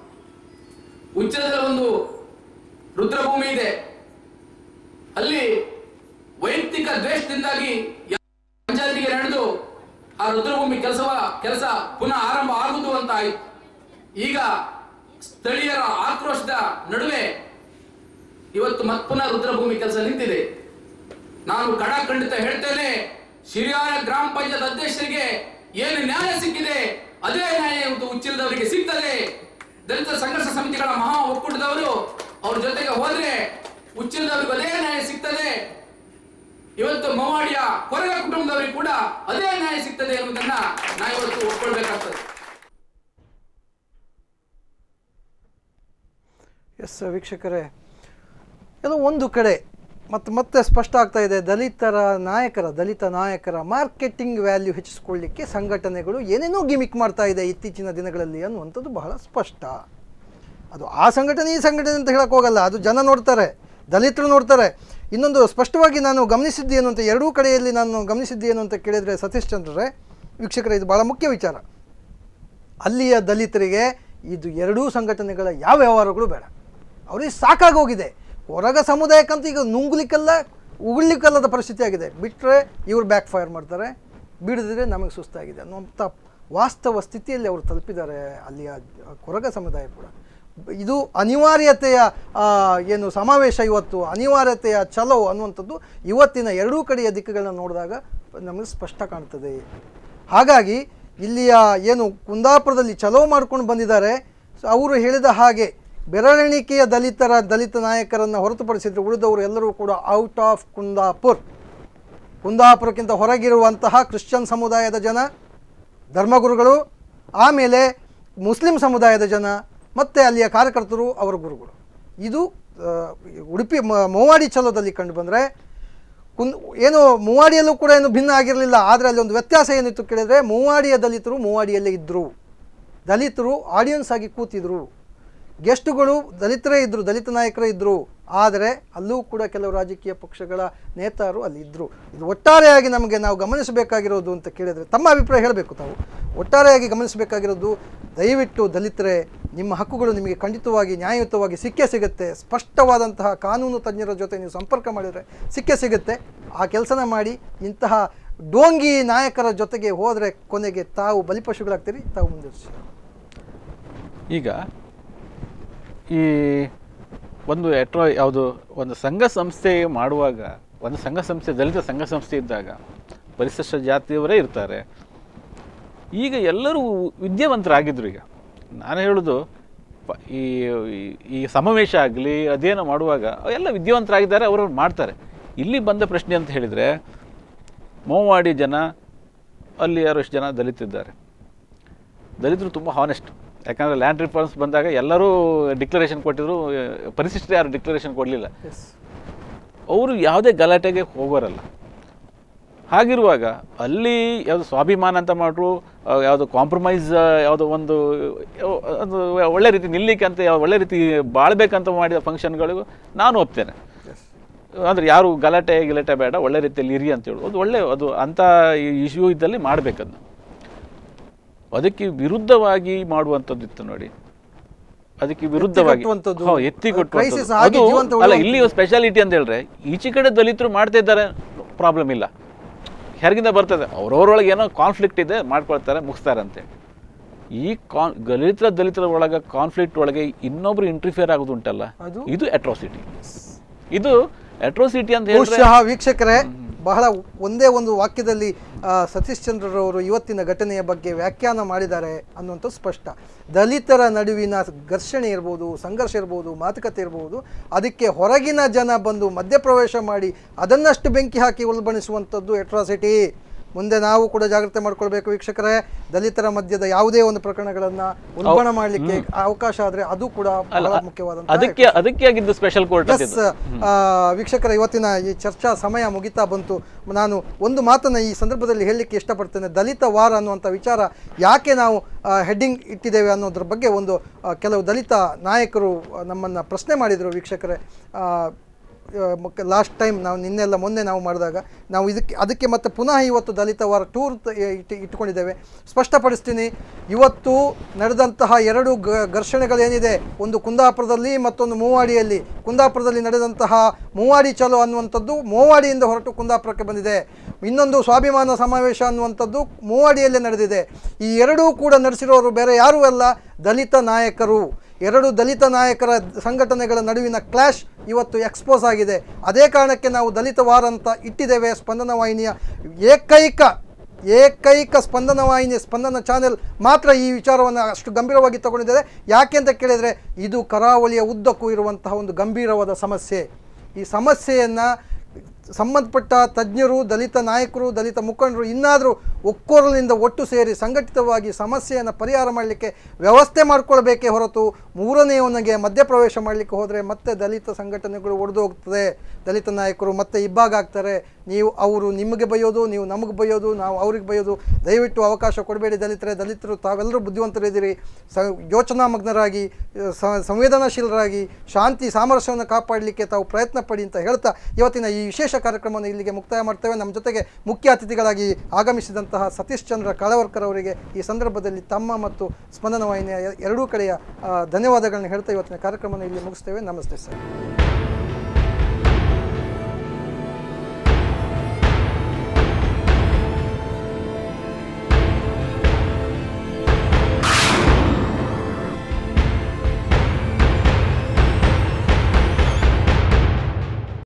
ಉಚ್ಚಿಲದಲ್ಲಿ ಒಂದು ರುದ್ರಭೂಮಿ ಇದೆ. ಅಲ್ಲಿ ವೈಯಕ್ತಿಕ ದ್ವೇಷದಿಂದಾಗಿ ಪಂಚಾಯತಿಗೆ ನಡೆದು ಆ ರುದ್ರಭೂಮಿ ಕೆಲಸವ, ಕೆಲಸ ಪುನಃ ಆರಂಭ ಆಗುವುದು ಅಂತ ಆಯ್ತು ಈಗ ಸ್ಥಳೀಯರ ಆಕ್ರೋಶದ ನಡುವೆ ಇವತ್ತು ಮತ್ ಪುನಃ ರುದ್ರಭೂಮಿ ಕೆಲಸ ನಿಂತಿದೆ. ನಾನು ಕಡ ಖಂಡಿತ ಹೇಳ್ತೇನೆ ಶಿರಿಯಾರ ಗ್ರಾಮ ಪಂಚಾಯತ್ ಅಧ್ಯಕ್ಷರಿಗೆ ಏನು ನ್ಯಾಯ ಸಿಕ್ಕಿದೆ, ಅದೇ ನ್ಯಾಯ ಎಂದು ಉಚ್ಚಿಲದವರಿಗೆ ಸಿಗ್ತದೆ. ದಲಿತ ಸಂಘರ್ಷ ಸಮಿತಿಗಳ ಮಹಾ ಒಕ್ಕೂಟದವರು ಅವ್ರ ಜೊತೆಗೆ ಹೋದ್ರೆ ಉಚ್ಚಿಲದವರಿಗೆ ಅದೇ ನ್ಯಾಯ ಸಿಗ್ತದೆ. ಇವತ್ತು ಮವಾಡಿಯ ಕೊರಗ ಕುಟುಂಬದವರಿಗೆ ಕೂಡ ಅದೇ ನ್ಯಾಯ ಸಿಗ್ತದೆ ಎಂಬುದನ್ನ ನಾವು ಇವತ್ತು ಒಪ್ಕೊಳ್ಬೇಕಾಗ್ತದೆ. ಎಸ್ ವೀಕ್ಷಕರೇ ಇದು ಒಂದು ಕಡೆ ಮತ್ತು ಮತ್ತೆ ಸ್ಪಷ್ಟ ಆಗ್ತಾ ಇದೆ, ದಲಿತರ ನಾಯಕರ, ದಲಿತ ನಾಯಕರ ಮಾರ್ಕೆಟಿಂಗ್ ವ್ಯಾಲ್ಯೂ ಹೆಚ್ಚಿಸ್ಕೊಳ್ಳಿಕ್ಕೆ ಸಂಘಟನೆಗಳು ಏನೇನೋ ಗಿಮಿಕ್ ಮಾಡ್ತಾ ಇದೆ ಇತ್ತೀಚಿನ ದಿನಗಳಲ್ಲಿ ಅನ್ನುವಂಥದ್ದು ಬಹಳ ಸ್ಪಷ್ಟ. ಅದು ಆ ಸಂಘಟನೆ, ಈ ಸಂಘಟನೆ ಅಂತ ಹೇಳೋಕ್ಕೋಗಲ್ಲ ಅದು ಜನ ನೋಡ್ತಾರೆ, ದಲಿತರು ನೋಡ್ತಾರೆ. ಇನ್ನೊಂದು ಸ್ಪಷ್ಟವಾಗಿ ನಾನು ಗಮನಿಸಿದ್ದೇನು ಅಂತ ಎರಡೂ ಕಡೆಯಲ್ಲಿ ನಾನು ಗಮನಿಸಿದ್ದೇನು ಅಂತ ಕೇಳಿದರೆ ಸತೀಶ್ ಚಂದ್ರರೇ, ವೀಕ್ಷಕರೇ, ಇದು ಭಾಳ ಮುಖ್ಯ ವಿಚಾರ. ಅಲ್ಲಿಯ ದಲಿತರಿಗೆ ಇದು ಎರಡೂ ಸಂಘಟನೆಗಳ ಯಾವ ವ್ಯವಹಾರಗಳು ಬೇಡ. ಅವ್ರಿಗೆ ಸಾಕಾಗೋಗಿದೆ. ಹೊರಗ ಸಮುದಾಯಕ್ಕಂತೂ ಈಗ ನುಂಗ್ಲಿಕ್ಕಲ್ಲ, ಉಗುಳ್ಲಿಕ್ಕಲ್ಲದ ಪರಿಸ್ಥಿತಿ ಆಗಿದೆ. ಬಿಟ್ಟರೆ ಇವರು ಬ್ಯಾಕ್ ಫೈರ್ ಮಾಡ್ತಾರೆ. ಬಿಡಿದ್ರೆ ನಮಗೆ ಸುಸ್ತಾಗಿದೆ ಅನ್ನುವಂಥ ವಾಸ್ತವ ಸ್ಥಿತಿಯಲ್ಲಿ ಅವರು ತಲುಪಿದ್ದಾರೆ ಅಲ್ಲಿಯ ಕೊರಗ ಸಮುದಾಯ ಕೂಡ. ಇದು ಅನಿವಾರ್ಯತೆಯ ಏನು ಸಮಾವೇಶ ಇವತ್ತು, ಅನಿವಾರ್ಯತೆಯ ಚಲೋ ಅನ್ನುವಂಥದ್ದು ಇವತ್ತಿನ ಎರಡೂ ಕಡೆಯ ದಿಕ್ಕುಗಳನ್ನ ನೋಡಿದಾಗ ನಮಗೆ ಸ್ಪಷ್ಟ ಕಾಣ್ತದೆ. ಹಾಗಾಗಿ ಇಲ್ಲಿಯ ಏನು ಕುಂದಾಪುರದಲ್ಲಿ ಚಲೋ ಮಾಡ್ಕೊಂಡು ಬಂದಿದ್ದಾರೆ ಅವರು ಹೇಳಿದ ಹಾಗೆ ಬೆರಳೆಣಿಕೆಯ ದಲಿತರ, ದಲಿತ ನಾಯಕರನ್ನು ಹೊರತುಪಡಿಸಿದರೆ ಉಳಿದವರು ಎಲ್ಲರೂ ಕೂಡ ಔಟ್ ಆಫ್ ಕುಂದಾಪುರ್. ಕುಂದಾಪುರಕ್ಕಿಂತ ಹೊರಗಿರುವಂತಹ ಕ್ರಿಶ್ಚಿಯನ್ ಸಮುದಾಯದ ಜನ, ಧರ್ಮಗುರುಗಳು, ಆಮೇಲೆ ಮುಸ್ಲಿಂ ಸಮುದಾಯದ ಜನ ಮತ್ತು ಅಲ್ಲಿಯ ಕಾರ್ಯಕರ್ತರು ಅವರ ಗುರುಗಳು. ಇದು ಉಡುಪಿ ಮೂವಾಡಿ ಮೋವಾಡಿ ಚಲೋದಲ್ಲಿ ಕಂಡು ಬಂದರೆ ಕುಂದ್ ಏನು ಮೂವಾಡಿಯಲ್ಲೂ ಕೂಡ ಏನು ಭಿನ್ನ ಆಗಿರಲಿಲ್ಲ, ಆದರೆ ಅಲ್ಲಿ ಒಂದು ವ್ಯತ್ಯಾಸ ಏನಿತ್ತು ಕೇಳಿದರೆ, ಮೂವಾಡಿಯ ದಲಿತರು ಮೂವಾಡಿಯಲ್ಲೇ ಇದ್ದರು ದಲಿತರು ಆಡಿಯನ್ಸ್ ಆಗಿ ಕೂತಿದ್ರು. ಗೆಸ್ಟುಗಳು ದಲಿತರೇ ಇದ್ದರು ದಲಿತ ನಾಯಕರೇ ಇದ್ದರು ಆದರೆ ಅಲ್ಲೂ ಕೂಡ ಕೆಲವು ರಾಜಕೀಯ ಪಕ್ಷಗಳ ನೇತಾರು ಅಲ್ಲಿ ಇದ್ದರು ಇದು ಒಟ್ಟಾರೆಯಾಗಿ ನಮಗೆ ನಾವು ಗಮನಿಸಬೇಕಾಗಿರೋದು ಅಂತ ಕೇಳಿದರೆ ತಮ್ಮ ಅಭಿಪ್ರಾಯ ಹೇಳಬೇಕು ತಾವು. ಒಟ್ಟಾರೆಯಾಗಿ ಗಮನಿಸಬೇಕಾಗಿರೋದು, ದಯವಿಟ್ಟು ದಲಿತರೇ, ನಿಮ್ಮ ಹಕ್ಕುಗಳು ನಿಮಗೆ ಖಂಡಿತವಾಗಿ ನ್ಯಾಯಯುತವಾಗಿ ಸಿಕ್ಕೇ ಸಿಗುತ್ತೆ. ಸ್ಪಷ್ಟವಾದಂತಹ ಕಾನೂನು ತಜ್ಞರ ಜೊತೆ ನೀವು ಸಂಪರ್ಕ ಮಾಡಿದರೆ ಸಿಕ್ಕೇ ಸಿಗುತ್ತೆ. ಆ ಕೆಲಸನ ಮಾಡಿ ಇಂತಹ ಡೋಂಗಿ ನಾಯಕರ ಜೊತೆಗೆ ಹೋದರೆ ಕೊನೆಗೆ ತಾವು ಬಲಿಪಶುಗಳಾಗ್ತೀರಿ, ತಾವು ಮುಂದುವರಿಸಿ. ಈಗ ಈ ಒಂದು ಎಟ್ರೋ ಯಾವುದು, ಒಂದು ಸಂಘ ಸಂಸ್ಥೆ ಮಾಡುವಾಗ, ಒಂದು ಸಂಘ ಸಂಸ್ಥೆ, ದಲಿತ ಸಂಘ ಸಂಸ್ಥೆ ಇದ್ದಾಗ ಪರಿಶಿಷ್ಟ ಜಾತಿಯವರೇ ಇರ್ತಾರೆ. ಈಗ ಎಲ್ಲರೂ ವಿದ್ಯಾವಂತರಾಗಿದ್ದರು ಈಗ. ನಾನು ಹೇಳೋದು ಈ- ಈ ಸಮಾವೇಶ ಆಗಲಿ ಅದೇನೋ ಮಾಡುವಾಗ ಎಲ್ಲ ವಿದ್ಯಾವಂತರಾಗಿದ್ದಾರೆ ಅವರು ಮಾಡ್ತಾರೆ. ಇಲ್ಲಿ ಬಂದ ಪ್ರಶ್ನೆ ಅಂತ ಹೇಳಿದರೆ, ಮೋವಾಡಿ ಜನ, ಅಲ್ಲಿ ಯಾರು ಎಷ್ಟು ಜನ ದಲಿತಿದ್ದಾರೆ ದಲಿತರು ತುಂಬ ಹಾನೆಸ್ಟ್ ಯಾಕಂದರೆ ಲ್ಯಾಂಡ್ ರಿಫಾರ್ಮ್ಸ್ ಬಂದಾಗ ಎಲ್ಲರೂ ಡಿಕ್ಲರೇಷನ್ ಕೊಟ್ಟಿದ್ರು ಪರಿಶಿಷ್ಟ ಯಾರು ಡಿಕ್ಲರೇಷನ್ ಕೊಡಲಿಲ್ಲ. ಅವರು ಯಾವುದೇ ಗಲಾಟೆಗೆ ಹೋಗೋರಲ್ಲ. ಹಾಗಿರುವಾಗ ಅಲ್ಲಿ ಯಾವುದು ಸ್ವಾಭಿಮಾನ ಅಂತ ಮಾಡ್ರು ಆ, ಯಾವುದು ಕಾಂಪ್ರಮೈಸ್ ಯಾವುದೋ ಒಂದು ಅದು ಒಳ್ಳೆ ರೀತಿ ನಿಲ್ಲಿಕ್ಕೆ ಅಂತ ಯಾವ ಒಳ್ಳೆ ರೀತಿ ಬಾಳ್ಬೇಕಂತ ಮಾಡಿದ ಫಂಕ್ಷನ್ಗಳಿಗೂ ನಾನು ಒಪ್ತೇನೆ. ಅಂದರೆ ಯಾರು ಗಲಾಟೆ ಗಿಲಾಟೆ ಬೇಡ ಒಳ್ಳೆ ರೀತಿಯಲ್ಲಿ ಇರಿ ಅಂತ ಹೇಳೋದು ಅದು ಒಳ್ಳೆ ಅದು ಅಂಥ ಇಶ್ಯೂ ಇದ್ದಲ್ಲಿ ಮಾಡಬೇಕದನ್ನ ಅದಕ್ಕೆ ವಿರುದ್ಧವಾಗಿ ಮಾಡುವಂಥದ್ದು ಇತ್ತು ನೋಡಿ. ಅದಕ್ಕೆ ವಿರುದ್ಧವಾಗಿ ಎತ್ತಿ ಕೊಟ್ಟು ಅಲ್ಲ. ಇಲ್ಲಿ ಸ್ಪೆಷಾಲಿಟಿ ಅಂತ ಹೇಳಿದ್ರೆ ಈಚೆ ಕಡೆ ದಲಿತರು ಮಾಡ್ತಾ ಇದ್ದಾರೆ ಪ್ರಾಬ್ಲಮ್ ಇಲ್ಲ. ಹೆರಿಗಿಂದ ಬರ್ತದೆ? ಅವ್ರವ್ರೊಳಗೆ ಏನೋ ಕಾನ್ಫ್ಲಿಕ್ಟ್ ಇದೆ ಮಾಡ್ಕೊಳ್ತಾರೆ ಮುಗಿಸ್ತಾರೆ ಅಂತೇಳಿ ಈ ಕಾನ್ ದಲಿತರ ದಲಿತರ ಒಳಗೆ ಕಾನ್ಫ್ಲಿಕ್ಟ್ ಒಳಗೆ ಇನ್ನೊಬ್ರು ಇಂಟರ್ಫಿಯರ್ ಆಗೋದು ಉಂಟಲ್ಲ? ಇದು ಅಟ್ರಾಸಿಟಿ ಇದು ಅಟ್ರಾಸಿಟಿ ಅಂತ ಹೇಳಿ ವೀಕ್ಷಕರೇ ಬಹಳ ಒಂದೇ ಒಂದು ವಾಕ್ಯದಲ್ಲಿ ಸತೀಶ್ ಚಂದ್ರರವರು ಇವತ್ತಿನ ಘಟನೆಯ ಬಗ್ಗೆ ವ್ಯಾಖ್ಯಾನ ಮಾಡಿದ್ದಾರೆ ಅನ್ನುವಂಥದ್ದು ಸ್ಪಷ್ಟ. ದಲಿತರ ನಡುವಿನ ಘರ್ಷಣೆ ಇರ್ಬೋದು, ಸಂಘರ್ಷ ಇರ್ಬೋದು, ಮಾತುಕತೆ ಇರ್ಬೋದು, ಅದಕ್ಕೆ ಹೊರಗಿನ ಜನ ಬಂದು ಮಧ್ಯಪ್ರವೇಶ ಮಾಡಿ ಅದನ್ನಷ್ಟು ಬೆಂಕಿ ಹಾಕಿ ಉಲ್ಬಣಿಸುವಂಥದ್ದು ಎಟ್ರಾಸಿಟಿ ಮುಂದೆ ನಾವು ಕೂಡ ಜಾಗ್ರತೆ ಮಾಡ್ಕೊಳ್ಬೇಕು ವೀಕ್ಷಕರೇ. ದಲಿತರ ಮಧ್ಯದ ಯಾವುದೇ ಒಂದು ಪ್ರಕರಣಗಳನ್ನ ಉಲ್ಬಣ ಮಾಡಲಿಕ್ಕೆ ಅವಕಾಶ ಆದ್ರೆ ಅದು ಕೂಡ ಬಹಳ ಮುಖ್ಯವಾದಂತಹ ಸ್ಪೆಷಲ್ ಕೋರ್ಟ್ ವೀಕ್ಷಕರ ಇವತ್ತಿನ ಈ ಚರ್ಚಾ ಸಮಯ ಮುಗಿತಾ ಬಂತು. ನಾನು ಒಂದು ಮಾತನ್ನ ಈ ಸಂದರ್ಭದಲ್ಲಿ ಹೇಳಲಿಕ್ಕೆ ಇಷ್ಟಪಡ್ತೇನೆ. ದಲಿತ ವಾರ ಅನ್ನುವಂಥ ವಿಚಾರ ಯಾಕೆ ನಾವು ಹೆಡ್ಡಿಂಗ್ ಇಟ್ಟಿದ್ದೇವೆ ಅನ್ನೋದ್ರ ಬಗ್ಗೆ ಒಂದು ಕೆಲವು ದಲಿತ ನಾಯಕರು ನಮ್ಮನ್ನು ಪ್ರಶ್ನೆ ಮಾಡಿದರು ವೀಕ್ಷಕರೇ. ಲಾಸ್ಟ್ ಟೈಮ್ ನಾವು ನಿನ್ನೆಲ್ಲ ಮೊನ್ನೆ ನಾವು ಮಾಡಿದಾಗ ನಾವು ಇದಕ್ಕೆ, ಅದಕ್ಕೆ ಮತ್ತೆ ಪುನಃ ಇವತ್ತು ದಲಿತ ವಾರ ಟೂರ್ ಇಟ್ಟು ಇಟ್ಟುಕೊಂಡಿದ್ದೇವೆ. ಸ್ಪಷ್ಟಪಡಿಸ್ತೀನಿ, ಇವತ್ತು ನಡೆದಂತಹ ಎರಡು ಗ ಘರ್ಷಣೆಗಳೇನಿದೆ, ಒಂದು ಕುಂದಾಪುರದಲ್ಲಿ ಮತ್ತೊಂದು ಮೂವಾಡಿಯಲ್ಲಿ. ಕುಂದಾಪುರದಲ್ಲಿ ನಡೆದಂತಹ ಮೂವಾಡಿ ಚಲೋ ಅನ್ನುವಂಥದ್ದು ಮೂವಾಡಿಯಿಂದ ಹೊರಟು ಕುಂದಾಪುರಕ್ಕೆ ಬಂದಿದೆ. ಇನ್ನೊಂದು ಸ್ವಾಭಿಮಾನ ಸಮಾವೇಶ ಅನ್ನುವಂಥದ್ದು ಮೂವಡಿಯಲ್ಲೇ ನಡೆದಿದೆ. ಈ ಎರಡೂ ಕೂಡ ನಡೆಸಿರೋರು ಬೇರೆ ಯಾರೂ ಅಲ್ಲ, ದಲಿತ ನಾಯಕರು. ಎರಡು ದಲಿತ ನಾಯಕರ ಸಂಘಟನೆಗಳ ನಡುವಿನ ಕ್ಲಾಶ್ ಇವತ್ತು ಎಕ್ಸ್ಪೋಸ್ ಆಗಿದೆ. ಅದೇ ಕಾರಣಕ್ಕೆ ನಾವು ದಲಿತ ವಾರ ಅಂತ ಇಟ್ಟಿದ್ದೇವೆ ಸ್ಪಂದನ ವಾಹಿನಿಯ. ಏಕೈಕ ಏಕೈಕ ಸ್ಪಂದನ ವಾಹಿನಿ, ಸ್ಪಂದನ ಚಾನೆಲ್ ಮಾತ್ರ ಈ ವಿಚಾರವನ್ನು ಅಷ್ಟು ಗಂಭೀರವಾಗಿ ತಗೊಂಡಿದ್ದಾರೆ. ಯಾಕೆ ಅಂತ ಕೇಳಿದರೆ, ಇದು ಕರಾವಳಿಯ ಉದ್ದಕ್ಕೂ ಇರುವಂತಹ ಒಂದು ಗಂಭೀರವಾದ ಸಮಸ್ಯೆ. ಈ ಸಮಸ್ಯೆಯನ್ನು ಸಂಬಂಧಪಟ್ಟ ತಜ್ಞರು, ದಲಿತ ನಾಯಕರು, ದಲಿತ ಮುಖಂಡರು ಇನ್ನಾದರೂ ಒಕ್ಕೊರಲಿನಿಂದ ಒಟ್ಟು ಸೇರಿ ಸಂಘಟಿತವಾಗಿ ಸಮಸ್ಯೆಯನ್ನು ಪರಿಹಾರ ಮಾಡಲಿಕ್ಕೆ ವ್ಯವಸ್ಥೆ ಮಾಡಿಕೊಳ್ಬೇಕೇ ಹೊರತು ಮೂರನೆಯವನಿಗೆ ಮಧ್ಯಪ್ರವೇಶ ಮಾಡಲಿಕ್ಕೆ ಹೋದರೆ ಮತ್ತೆ ದಲಿತ ಸಂಘಟನೆಗಳು ಒಡೆದು ಹೋಗ್ತದೆ. ದಲಿತ ನಾಯಕರು ಮತ್ತೆ ಇಬ್ಬಾಗ ಆಗ್ತಾರೆ. ನೀವು ಅವರು ನಿಮಗೆ ಬೈಯೋದು, ನೀವು ನಮಗೆ ಬೈಯೋದು, ನಾವು ಅವ್ರಿಗೆ ಬೈಯೋದು, ದಯವಿಟ್ಟು ಅವಕಾಶ ಕೊಡಬೇಡಿ ದಲಿತರೇ, ದಲಿತರು ತಾವೆಲ್ಲರೂ ಬುದ್ಧಿವಂತರಿದ್ದೀರಿ ಸ ಯೋಚನಾಮಗ್ನರಾಗಿ ಸ- ಸಂವೇದನಾಶೀಲರಾಗಿ, ಶಾಂತಿ, ಸಾಮರಸ್ಯವನ್ನು ಕಾಪಾಡಲಿಕ್ಕೆ ತಾವು ಪ್ರಯತ್ನ ಪಡಿ ಅಂತ ಹೇಳ್ತಾ ಇವತ್ತಿನ ಈ ವಿಶೇಷ ಕಾರ್ಯಕ್ರಮವನ್ನು ಇಲ್ಲಿಗೆ ಮುಕ್ತಾಯ ಮಾಡ್ತೇವೆ. ನಮ್ಮ ಜೊತೆಗೆ ಮುಖ್ಯ ಅತಿಥಿಗಳಾಗಿ ಆಗಮಿಸಿದಂತಹ ಸತೀಶ್ ಚಂದ್ರ ಕಳವರ್ಕರ್ ಅವರಿಗೆ ಈ ಸಂದರ್ಭದಲ್ಲಿ ತಮ್ಮ ಮತ್ತು ಸ್ಪಂದನ ವಾಹಿನಿಯ ಎರಡೂ ಕಡೆಯ ಧನ್ಯವಾದಗಳನ್ನ ಹೇಳ್ತಾ ಇವತ್ತಿನ ಕಾರ್ಯಕ್ರಮವನ್ನು ಇಲ್ಲಿ ಮುಗಿಸ್ತೇವೆ. ನಮಸ್ತೆ ಸರ್.